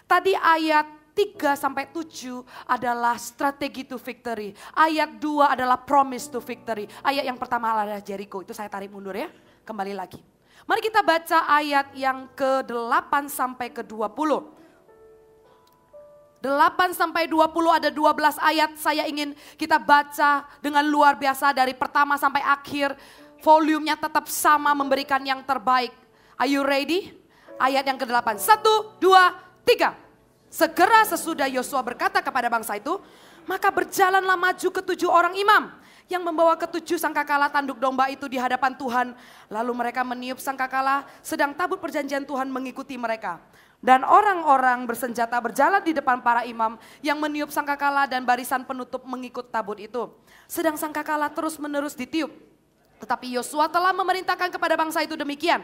Tadi ayat 3 sampai 7 adalah strategi to victory. Ayat 2 adalah promise to victory. Ayat yang pertama adalah Jericho. Itu saya tarik mundur ya. Kembali lagi. Mari kita baca ayat yang ke-8 sampai ke-20. 8 sampai 20 ada 12 ayat saya ingin kita baca dengan luar biasa dari pertama sampai akhir. Volumenya tetap sama memberikan yang terbaik. Are you ready? Ayat yang ke-8. Satu, dua, tiga. Segera sesudah Yosua berkata kepada bangsa itu, maka berjalanlah maju ketujuh orang imam yang membawa ketujuh sangkakala tanduk domba itu di hadapan Tuhan. Lalu mereka meniup sangkakala, sedang tabut perjanjian Tuhan mengikuti mereka. Dan orang-orang bersenjata berjalan di depan para imam yang meniup sangkakala dan barisan penutup mengikut tabut itu. Sedang sangkakala terus menerus ditiup. Tetapi Yosua telah memerintahkan kepada bangsa itu demikian.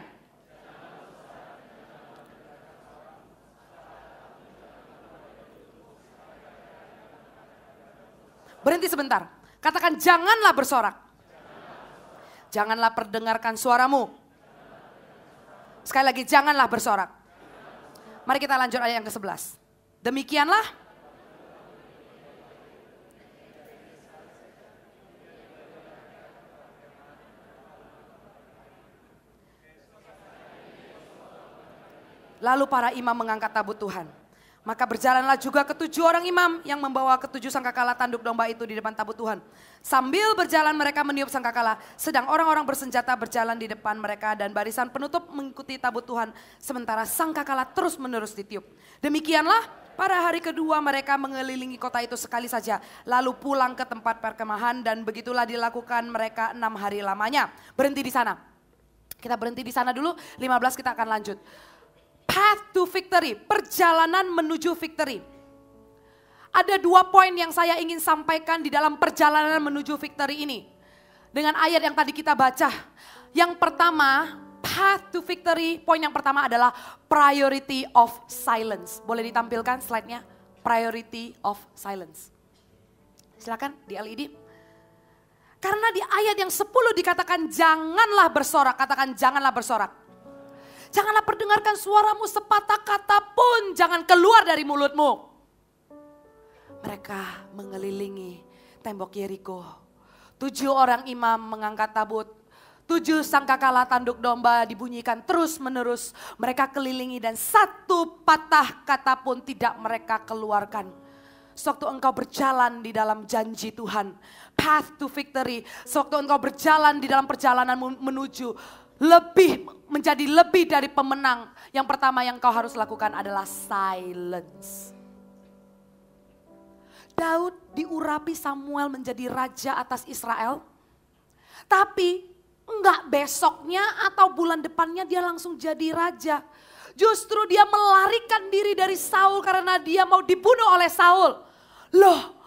Berhenti sebentar. Katakan janganlah bersorak. Janganlah perdengarkan suaramu. Sekali lagi janganlah bersorak. Mari kita lanjut ayat yang ke-11. Demikianlah Lalu para imam mengangkat tabut Tuhan. Maka berjalanlah juga ketujuh orang imam yang membawa ketujuh sangkakala tanduk domba itu di depan tabut Tuhan. Sambil berjalan mereka meniup sangkakala, sedang orang-orang bersenjata berjalan di depan mereka dan barisan penutup mengikuti tabut Tuhan. Sementara sangkakala terus menerus ditiup. Demikianlah pada hari kedua mereka mengelilingi kota itu sekali saja. Lalu pulang ke tempat perkemahan dan begitulah dilakukan mereka enam hari lamanya. Berhenti di sana. Kita berhenti di sana dulu, 15 kita akan lanjut path to victory, perjalanan menuju victory. Ada dua poin yang saya ingin sampaikan di dalam perjalanan menuju victory ini. Dengan ayat yang tadi kita baca. Yang pertama, path to victory, poin yang pertama adalah priority of silence. Boleh ditampilkan slide-nya? Priority of silence. Silakan di LED. Karena di ayat yang 10 dikatakan janganlah bersorak, katakan janganlah bersorak. Janganlah perdengarkan suaramu sepatah kata pun jangan keluar dari mulutmu. Mereka mengelilingi tembok Yeriko. Tujuh orang imam mengangkat tabut. Tujuh sangkakala tanduk domba dibunyikan terus menerus. Mereka kelilingi dan satu patah kata pun tidak mereka keluarkan. Sewaktu engkau berjalan di dalam janji Tuhan. Path to victory. Sewaktu engkau berjalan di dalam perjalanan menuju lebih menjadi lebih dari pemenang. Yang pertama yang kau harus lakukan adalah silence. Daud diurapi Samuel menjadi raja atas Israel. Tapi enggak besoknya atau bulan depannya dia langsung jadi raja. Justru dia melarikan diri dari Saul karena dia mau dibunuh oleh Saul. Loh,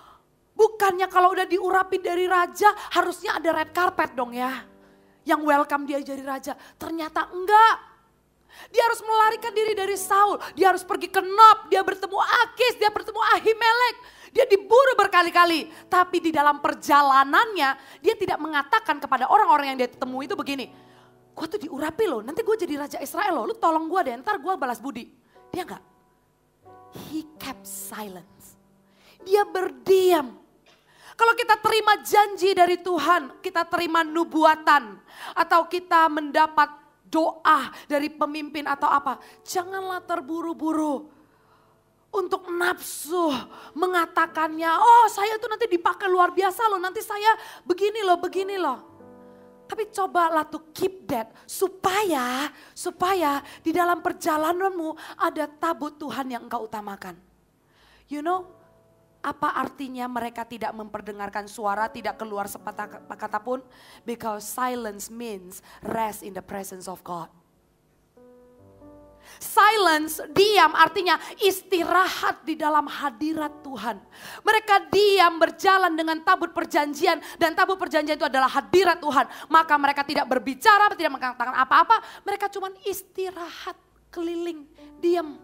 Bukannya kalau udah diurapi dari raja harusnya ada red carpet dong ya. Yang welcome dia jadi raja. Ternyata enggak. Dia harus melarikan diri dari Saul. Dia harus pergi ke Nob. Dia bertemu Akis. Dia bertemu Ahimelek. Dia diburu berkali-kali. Tapi di dalam perjalanannya dia tidak mengatakan kepada orang-orang yang dia temui itu begini. Gue tuh diurapi loh. Nanti gue jadi raja Israel loh. Lu tolong gue deh. Ntar gue balas budi. Dia enggak. He kept silence. Dia berdiam kalau kita terima janji dari Tuhan, kita terima nubuatan, atau kita mendapat doa dari pemimpin atau apa, janganlah terburu-buru untuk nafsu mengatakannya, oh saya itu nanti dipakai luar biasa loh, nanti saya begini loh, begini loh. Tapi cobalah to keep that supaya supaya di dalam perjalananmu ada tabut Tuhan yang engkau utamakan. You know, apa artinya mereka tidak memperdengarkan suara, tidak keluar sepatah kata pun? Because silence means rest in the presence of God. Silence, diam artinya istirahat di dalam hadirat Tuhan. Mereka diam berjalan dengan tabut perjanjian dan tabut perjanjian itu adalah hadirat Tuhan. Maka mereka tidak berbicara, tidak mengatakan apa-apa. Mereka cuma istirahat keliling, diam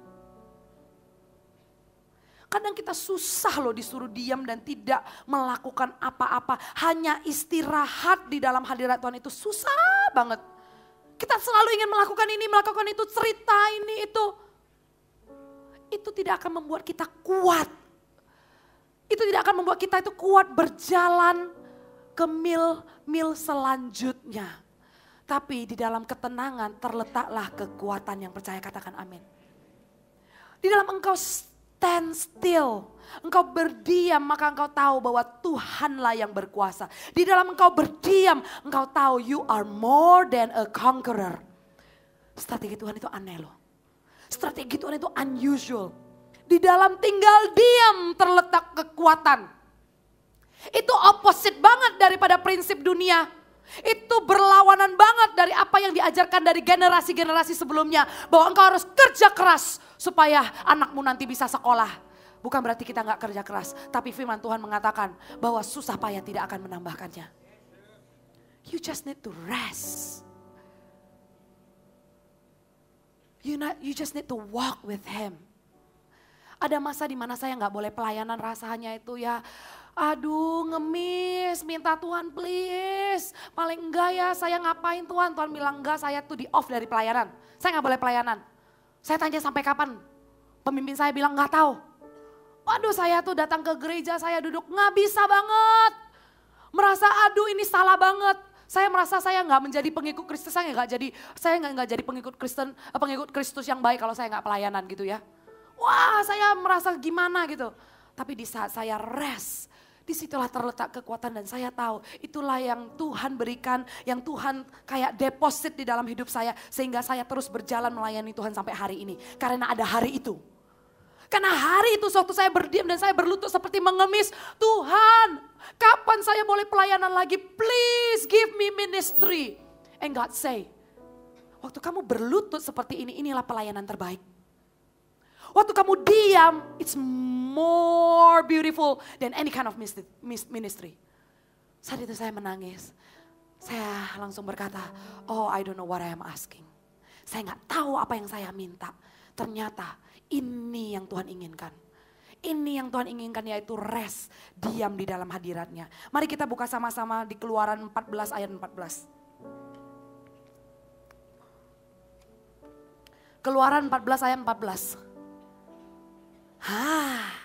Kadang kita susah loh disuruh diam dan tidak melakukan apa-apa. Hanya istirahat di dalam hadirat Tuhan itu susah banget. Kita selalu ingin melakukan ini, melakukan itu, cerita ini, itu. Itu tidak akan membuat kita kuat. Itu tidak akan membuat kita itu kuat berjalan ke mil-mil selanjutnya. Tapi di dalam ketenangan terletaklah kekuatan yang percaya katakan amin. Di dalam engkau stand still. Engkau berdiam maka engkau tahu bahwa Tuhanlah yang berkuasa. Di dalam engkau berdiam engkau tahu you are more than a conqueror. Strategi Tuhan itu aneh loh. Strategi Tuhan itu unusual. Di dalam tinggal diam terletak kekuatan. Itu opposite banget daripada prinsip dunia. Itu berlawanan banget dari apa yang diajarkan dari generasi-generasi sebelumnya. Bahwa engkau harus kerja keras supaya anakmu nanti bisa sekolah. Bukan berarti kita nggak kerja keras. Tapi firman Tuhan mengatakan bahwa susah payah tidak akan menambahkannya. You just need to rest. You, not, you just need to walk with him. Ada masa di mana saya nggak boleh pelayanan rasanya itu ya Aduh ngemis, minta Tuhan please. Paling enggak ya saya ngapain Tuhan? Tuhan bilang enggak saya tuh di off dari pelayanan. Saya nggak boleh pelayanan. Saya tanya sampai kapan? Pemimpin saya bilang nggak tahu. Waduh saya tuh datang ke gereja saya duduk nggak bisa banget. Merasa aduh ini salah banget. Saya merasa saya nggak menjadi pengikut Kristus, saya nggak jadi saya nggak jadi pengikut Kristen, eh, pengikut Kristus yang baik kalau saya nggak pelayanan gitu ya. Wah saya merasa gimana gitu. Tapi di saat saya rest, Di situlah terletak kekuatan dan saya tahu itulah yang Tuhan berikan, yang Tuhan kayak deposit di dalam hidup saya. Sehingga saya terus berjalan melayani Tuhan sampai hari ini. Karena ada hari itu. Karena hari itu waktu saya berdiam dan saya berlutut seperti mengemis. Tuhan kapan saya boleh pelayanan lagi? Please give me ministry. And God say, waktu kamu berlutut seperti ini, inilah pelayanan terbaik. Waktu kamu diam, it's more beautiful than any kind of ministry. Saat itu saya menangis. Saya langsung berkata, oh I don't know what I am asking. Saya nggak tahu apa yang saya minta. Ternyata ini yang Tuhan inginkan. Ini yang Tuhan inginkan yaitu rest, diam di dalam hadiratnya. Mari kita buka sama-sama di keluaran 14 ayat 14. Keluaran 14 ayat 14. Hah.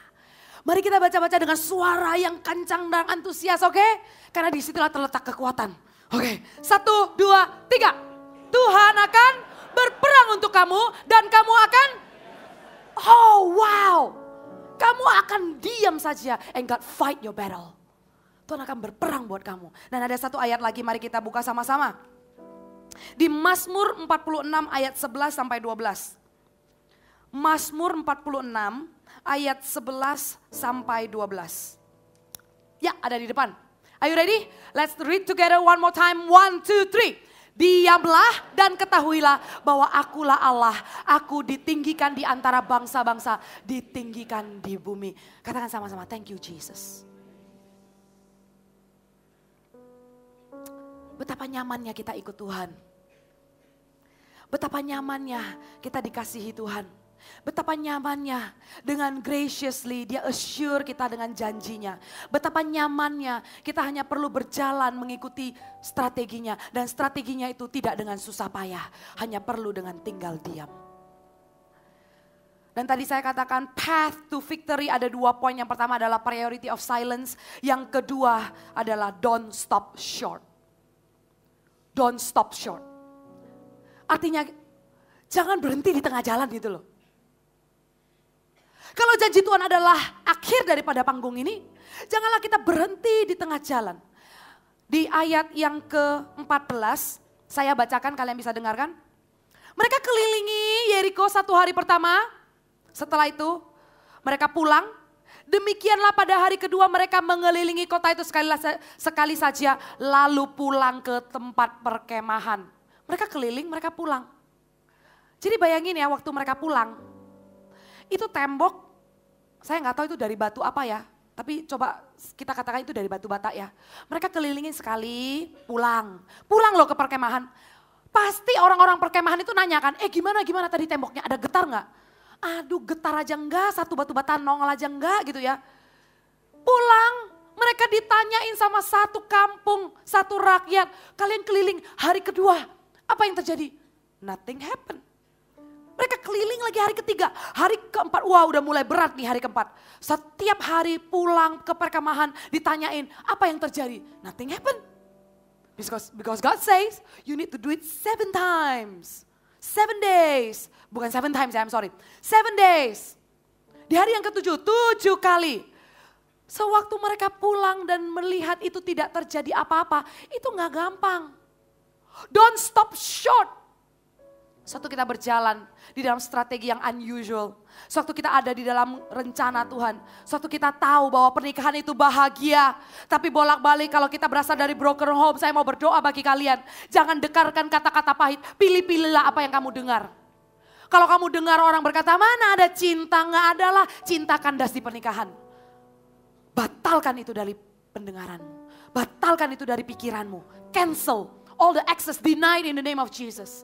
Mari kita baca-baca dengan suara yang kencang dan antusias, oke? Okay? Karena di situlah terletak kekuatan. Oke, okay. satu, dua, tiga. Tuhan akan berperang untuk kamu dan kamu akan, oh wow. Kamu akan diam saja and God fight your battle. Tuhan akan berperang buat kamu. Dan ada satu ayat lagi, mari kita buka sama-sama. Di Mazmur 46 ayat 11 sampai 12. Mazmur 46 ayat 11 sampai 12. Ya, ada di depan. Are you ready? Let's read together one more time. One, two, three. Diamlah dan ketahuilah bahwa akulah Allah. Aku ditinggikan di antara bangsa-bangsa, ditinggikan di bumi. Katakan sama-sama, thank you Jesus. Betapa nyamannya kita ikut Tuhan. Betapa nyamannya kita dikasihi Tuhan Betapa nyamannya dengan graciously dia assure kita dengan janjinya. Betapa nyamannya kita hanya perlu berjalan mengikuti strateginya. Dan strateginya itu tidak dengan susah payah. Hanya perlu dengan tinggal diam. Dan tadi saya katakan path to victory ada dua poin. Yang pertama adalah priority of silence. Yang kedua adalah don't stop short. Don't stop short. Artinya jangan berhenti di tengah jalan gitu loh. Kalau janji Tuhan adalah akhir daripada panggung ini, janganlah kita berhenti di tengah jalan. Di ayat yang ke-14, saya bacakan kalian bisa dengarkan. Mereka kelilingi Yeriko satu hari pertama, setelah itu mereka pulang. Demikianlah pada hari kedua mereka mengelilingi kota itu sekali, sekali saja lalu pulang ke tempat perkemahan. Mereka keliling, mereka pulang. Jadi bayangin ya waktu mereka pulang, itu tembok saya nggak tahu itu dari batu apa ya, tapi coba kita katakan itu dari batu bata ya. Mereka kelilingin sekali, pulang. Pulang loh ke perkemahan. Pasti orang-orang perkemahan itu nanyakan, eh gimana gimana tadi temboknya ada getar nggak? Aduh getar aja enggak, satu batu bata nongol aja enggak gitu ya. Pulang, mereka ditanyain sama satu kampung, satu rakyat. Kalian keliling hari kedua, apa yang terjadi? Nothing happened. Mereka keliling lagi hari ketiga. Hari keempat, wah udah mulai berat nih hari keempat. Setiap hari pulang ke perkemahan ditanyain apa yang terjadi. Nothing happened. Because, because God says you need to do it seven times. Seven days. Bukan seven times ya, I'm sorry. Seven days. Di hari yang ketujuh, tujuh kali. Sewaktu mereka pulang dan melihat itu tidak terjadi apa-apa, itu nggak gampang. Don't stop short Suatu kita berjalan di dalam strategi yang unusual. Suatu kita ada di dalam rencana Tuhan. Suatu kita tahu bahwa pernikahan itu bahagia. Tapi bolak-balik kalau kita berasal dari broken home, saya mau berdoa bagi kalian. Jangan dekarkan kata-kata pahit. Pilih-pilihlah apa yang kamu dengar. Kalau kamu dengar orang berkata, mana ada cinta, nggak adalah cinta kandas di pernikahan. Batalkan itu dari pendengaranmu. Batalkan itu dari pikiranmu. Cancel all the access denied in the name of Jesus.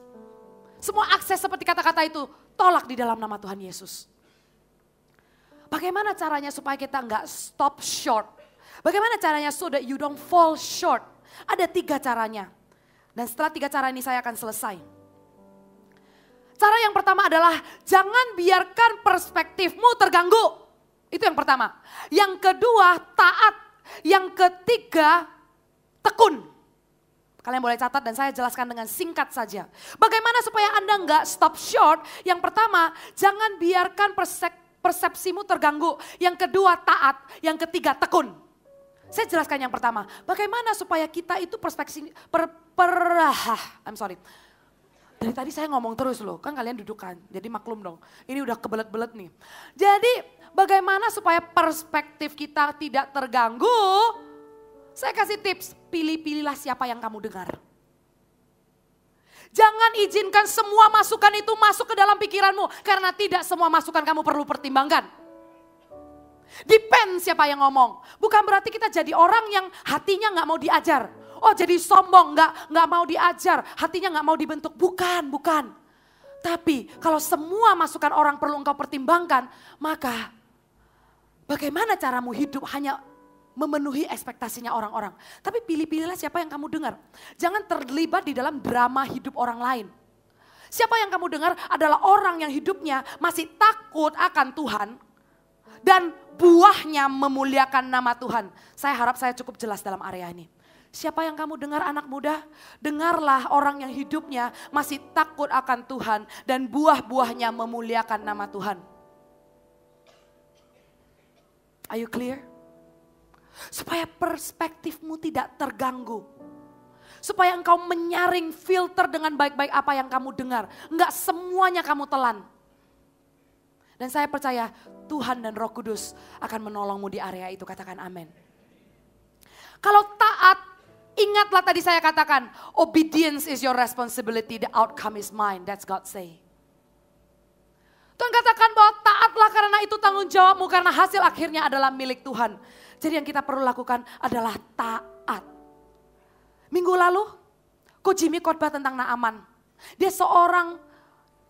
Semua akses seperti kata-kata itu tolak di dalam nama Tuhan Yesus. Bagaimana caranya supaya kita nggak stop short? Bagaimana caranya so that you don't fall short? Ada tiga caranya. Dan setelah tiga cara ini saya akan selesai. Cara yang pertama adalah jangan biarkan perspektifmu terganggu. Itu yang pertama. Yang kedua taat. Yang ketiga tekun. Kalian boleh catat dan saya jelaskan dengan singkat saja. Bagaimana supaya Anda nggak stop short? Yang pertama, jangan biarkan persepsimu terganggu. Yang kedua, taat. Yang ketiga, tekun. Saya jelaskan yang pertama. Bagaimana supaya kita itu perspektif per, per ah, I'm sorry. Dari tadi saya ngomong terus loh, kan kalian dudukan. Jadi maklum dong. Ini udah kebelet-belet nih. Jadi bagaimana supaya perspektif kita tidak terganggu? Saya kasih tips, pilih-pilihlah siapa yang kamu dengar. Jangan izinkan semua masukan itu masuk ke dalam pikiranmu. Karena tidak semua masukan kamu perlu pertimbangkan. Depend siapa yang ngomong. Bukan berarti kita jadi orang yang hatinya nggak mau diajar. Oh jadi sombong, nggak nggak mau diajar, hatinya nggak mau dibentuk. Bukan, bukan. Tapi kalau semua masukan orang perlu engkau pertimbangkan, maka bagaimana caramu hidup hanya memenuhi ekspektasinya orang-orang. Tapi pilih-pilihlah siapa yang kamu dengar. Jangan terlibat di dalam drama hidup orang lain. Siapa yang kamu dengar adalah orang yang hidupnya masih takut akan Tuhan dan buahnya memuliakan nama Tuhan. Saya harap saya cukup jelas dalam area ini. Siapa yang kamu dengar anak muda? Dengarlah orang yang hidupnya masih takut akan Tuhan dan buah-buahnya memuliakan nama Tuhan. Are you clear? Supaya perspektifmu tidak terganggu. Supaya engkau menyaring filter dengan baik-baik apa yang kamu dengar. Enggak semuanya kamu telan. Dan saya percaya Tuhan dan Roh Kudus akan menolongmu di area itu. Katakan amin. Kalau taat, ingatlah tadi saya katakan, obedience is your responsibility, the outcome is mine. That's God say. Tuhan katakan bahwa taatlah karena itu tanggung jawabmu karena hasil akhirnya adalah milik Tuhan. Jadi yang kita perlu lakukan adalah taat. Minggu lalu Jimmy khotbah tentang Naaman. Dia seorang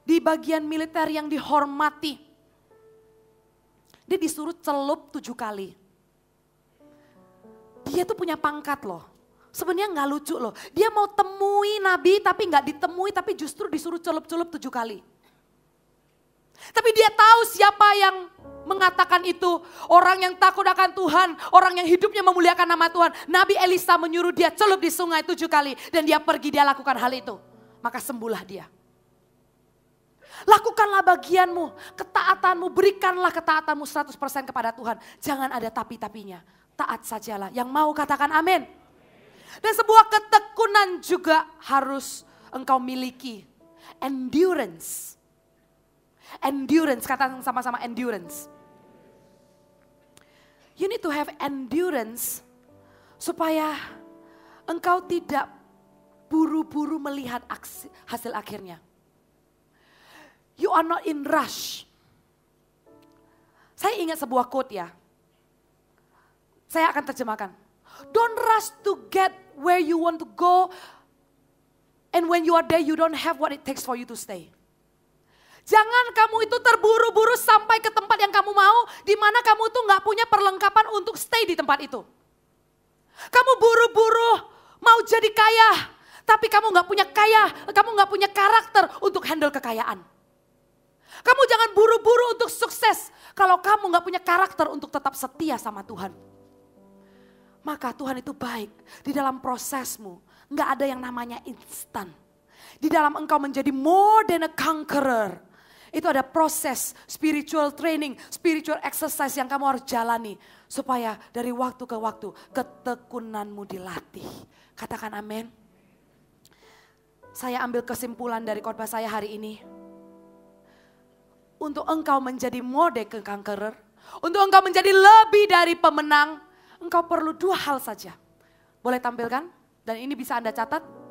di bagian militer yang dihormati. Dia disuruh celup tujuh kali. Dia tuh punya pangkat loh. Sebenarnya nggak lucu loh. Dia mau temui Nabi tapi nggak ditemui tapi justru disuruh celup-celup tujuh kali. Tapi dia tahu siapa yang mengatakan itu. Orang yang takut akan Tuhan, orang yang hidupnya memuliakan nama Tuhan. Nabi Elisa menyuruh dia celup di sungai tujuh kali. Dan dia pergi, dia lakukan hal itu. Maka sembuhlah dia. Lakukanlah bagianmu, ketaatanmu, berikanlah ketaatanmu 100% kepada Tuhan. Jangan ada tapi-tapinya. Taat sajalah. Yang mau katakan amin. Dan sebuah ketekunan juga harus engkau miliki. Endurance Endurance, kata sama-sama endurance. You need to have endurance supaya engkau tidak buru-buru melihat aksi, hasil akhirnya. You are not in rush. Saya ingat sebuah quote ya. Saya akan terjemahkan. Don't rush to get where you want to go. And when you are there, you don't have what it takes for you to stay. Jangan kamu itu terburu-buru sampai ke tempat yang kamu mau, di mana kamu tuh nggak punya perlengkapan untuk stay di tempat itu. Kamu buru-buru mau jadi kaya, tapi kamu nggak punya kaya, kamu nggak punya karakter untuk handle kekayaan. Kamu jangan buru-buru untuk sukses kalau kamu nggak punya karakter untuk tetap setia sama Tuhan. Maka Tuhan itu baik di dalam prosesmu. Nggak ada yang namanya instan. Di dalam engkau menjadi more than a conqueror itu ada proses spiritual training, spiritual exercise yang kamu harus jalani. Supaya dari waktu ke waktu ketekunanmu dilatih. Katakan amin. Saya ambil kesimpulan dari khotbah saya hari ini. Untuk engkau menjadi mode ke conqueror. Untuk engkau menjadi lebih dari pemenang. Engkau perlu dua hal saja. Boleh tampilkan? Dan ini bisa Anda catat.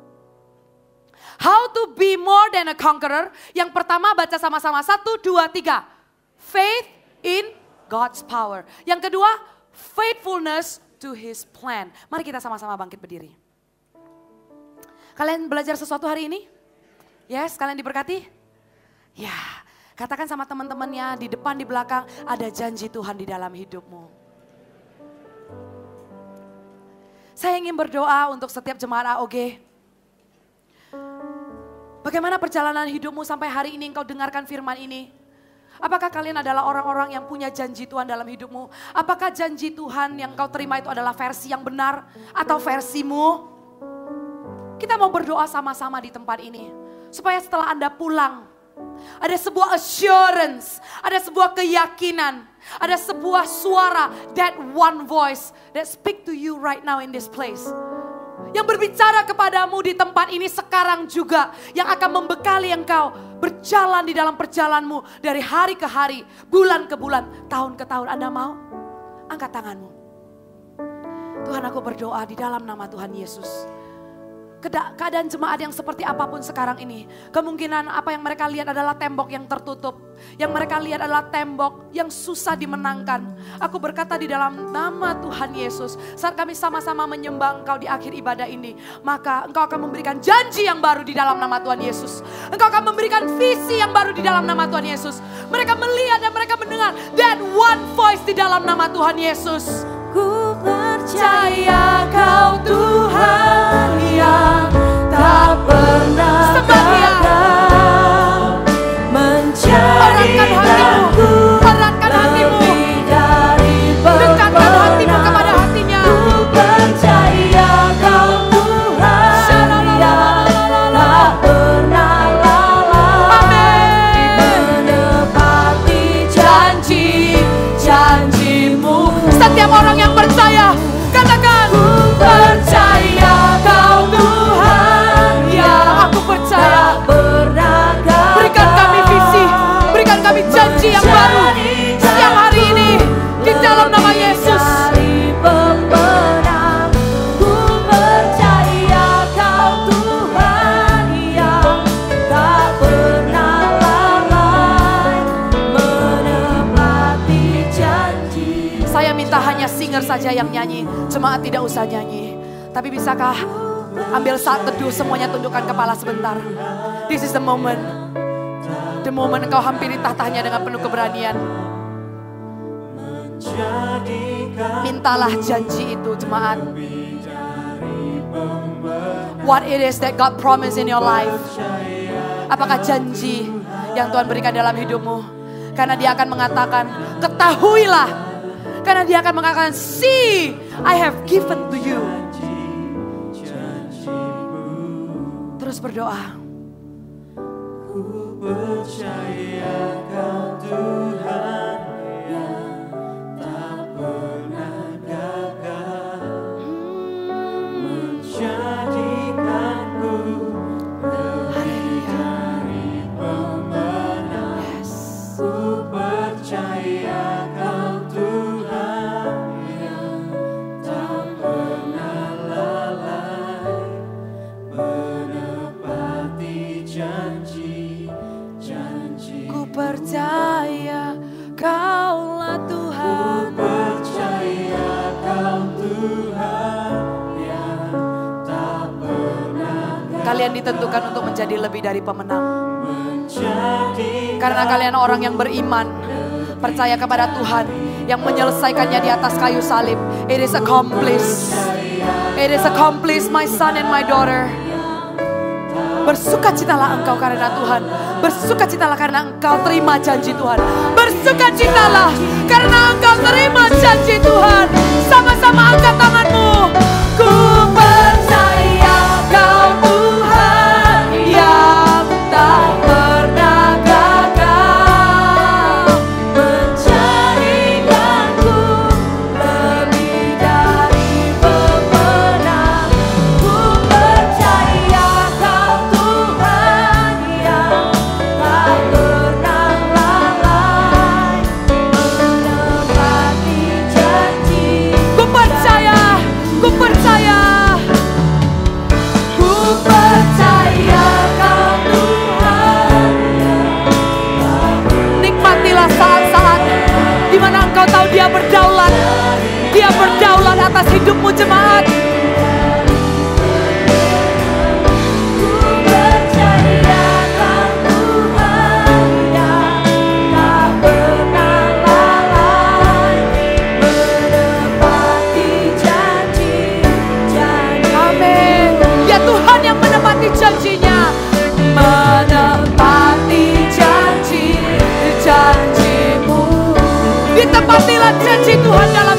How to be more than a conqueror. Yang pertama baca sama-sama. Satu, dua, tiga. Faith in God's power. Yang kedua, faithfulness to his plan. Mari kita sama-sama bangkit berdiri. Kalian belajar sesuatu hari ini? Yes, kalian diberkati? Ya, katakan sama teman-temannya di depan, di belakang, ada janji Tuhan di dalam hidupmu. Saya ingin berdoa untuk setiap jemaat AOG. Bagaimana perjalanan hidupmu sampai hari ini engkau dengarkan firman ini? Apakah kalian adalah orang-orang yang punya janji Tuhan dalam hidupmu? Apakah janji Tuhan yang kau terima itu adalah versi yang benar atau versimu? Kita mau berdoa sama-sama di tempat ini. Supaya setelah Anda pulang, ada sebuah assurance, ada sebuah keyakinan, ada sebuah suara, that one voice that speak to you right now in this place yang berbicara kepadamu di tempat ini sekarang juga yang akan membekali engkau berjalan di dalam perjalanmu dari hari ke hari, bulan ke bulan, tahun ke tahun. Anda mau? Angkat tanganmu. Tuhan aku berdoa di dalam nama Tuhan Yesus keadaan jemaat yang seperti apa pun sekarang ini. Kemungkinan apa yang mereka lihat adalah tembok yang tertutup. Yang mereka lihat adalah tembok yang susah dimenangkan. Aku berkata di dalam nama Tuhan Yesus. Saat kami sama-sama menyembah engkau di akhir ibadah ini. Maka engkau akan memberikan janji yang baru di dalam nama Tuhan Yesus. Engkau akan memberikan visi yang baru di dalam nama Tuhan Yesus. Mereka melihat dan mereka mendengar. That one voice di dalam nama Tuhan Yesus. Ku percaya kau Tuhan yang yang nyanyi, jemaat tidak usah nyanyi. Tapi bisakah Ambil saat teduh semuanya tundukkan kepala sebentar. This is the moment. The moment engkau hampiri tahtanya dengan penuh keberanian. Mintalah janji itu jemaat. What it is that God promised in your life. Apakah janji yang Tuhan berikan dalam hidupmu? Karena dia akan mengatakan, ketahuilah. Karena dia akan mengatakan, see, I have given to you. Terus berdoa. percaya kau Tuhan Kalian ditentukan untuk menjadi lebih dari pemenang. Karena kalian orang yang beriman. Percaya kepada Tuhan yang menyelesaikannya di atas kayu salib. It is accomplished. It is accomplished my son and my daughter. Bersukacitalah engkau karena Tuhan. Bersukacitalah karena engkau terima janji Tuhan. Bersukacitalah karena engkau terima janji Tuhan. Sama-sama angkat tanganmu. Atas hidupmu jemaat. Tuhan yang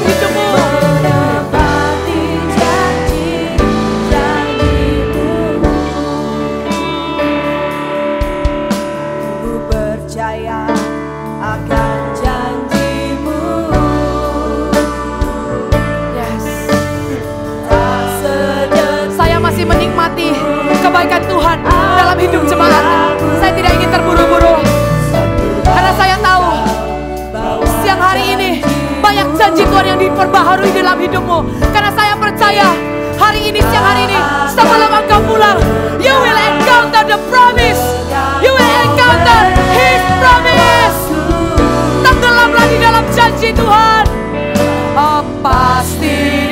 diperbaharui dalam hidupmu. Karena saya percaya hari ini siang hari ini sebelum engkau pulang, you will encounter the promise. You will encounter His promise. Tenggelamlah di dalam janji Tuhan. Oh, pasti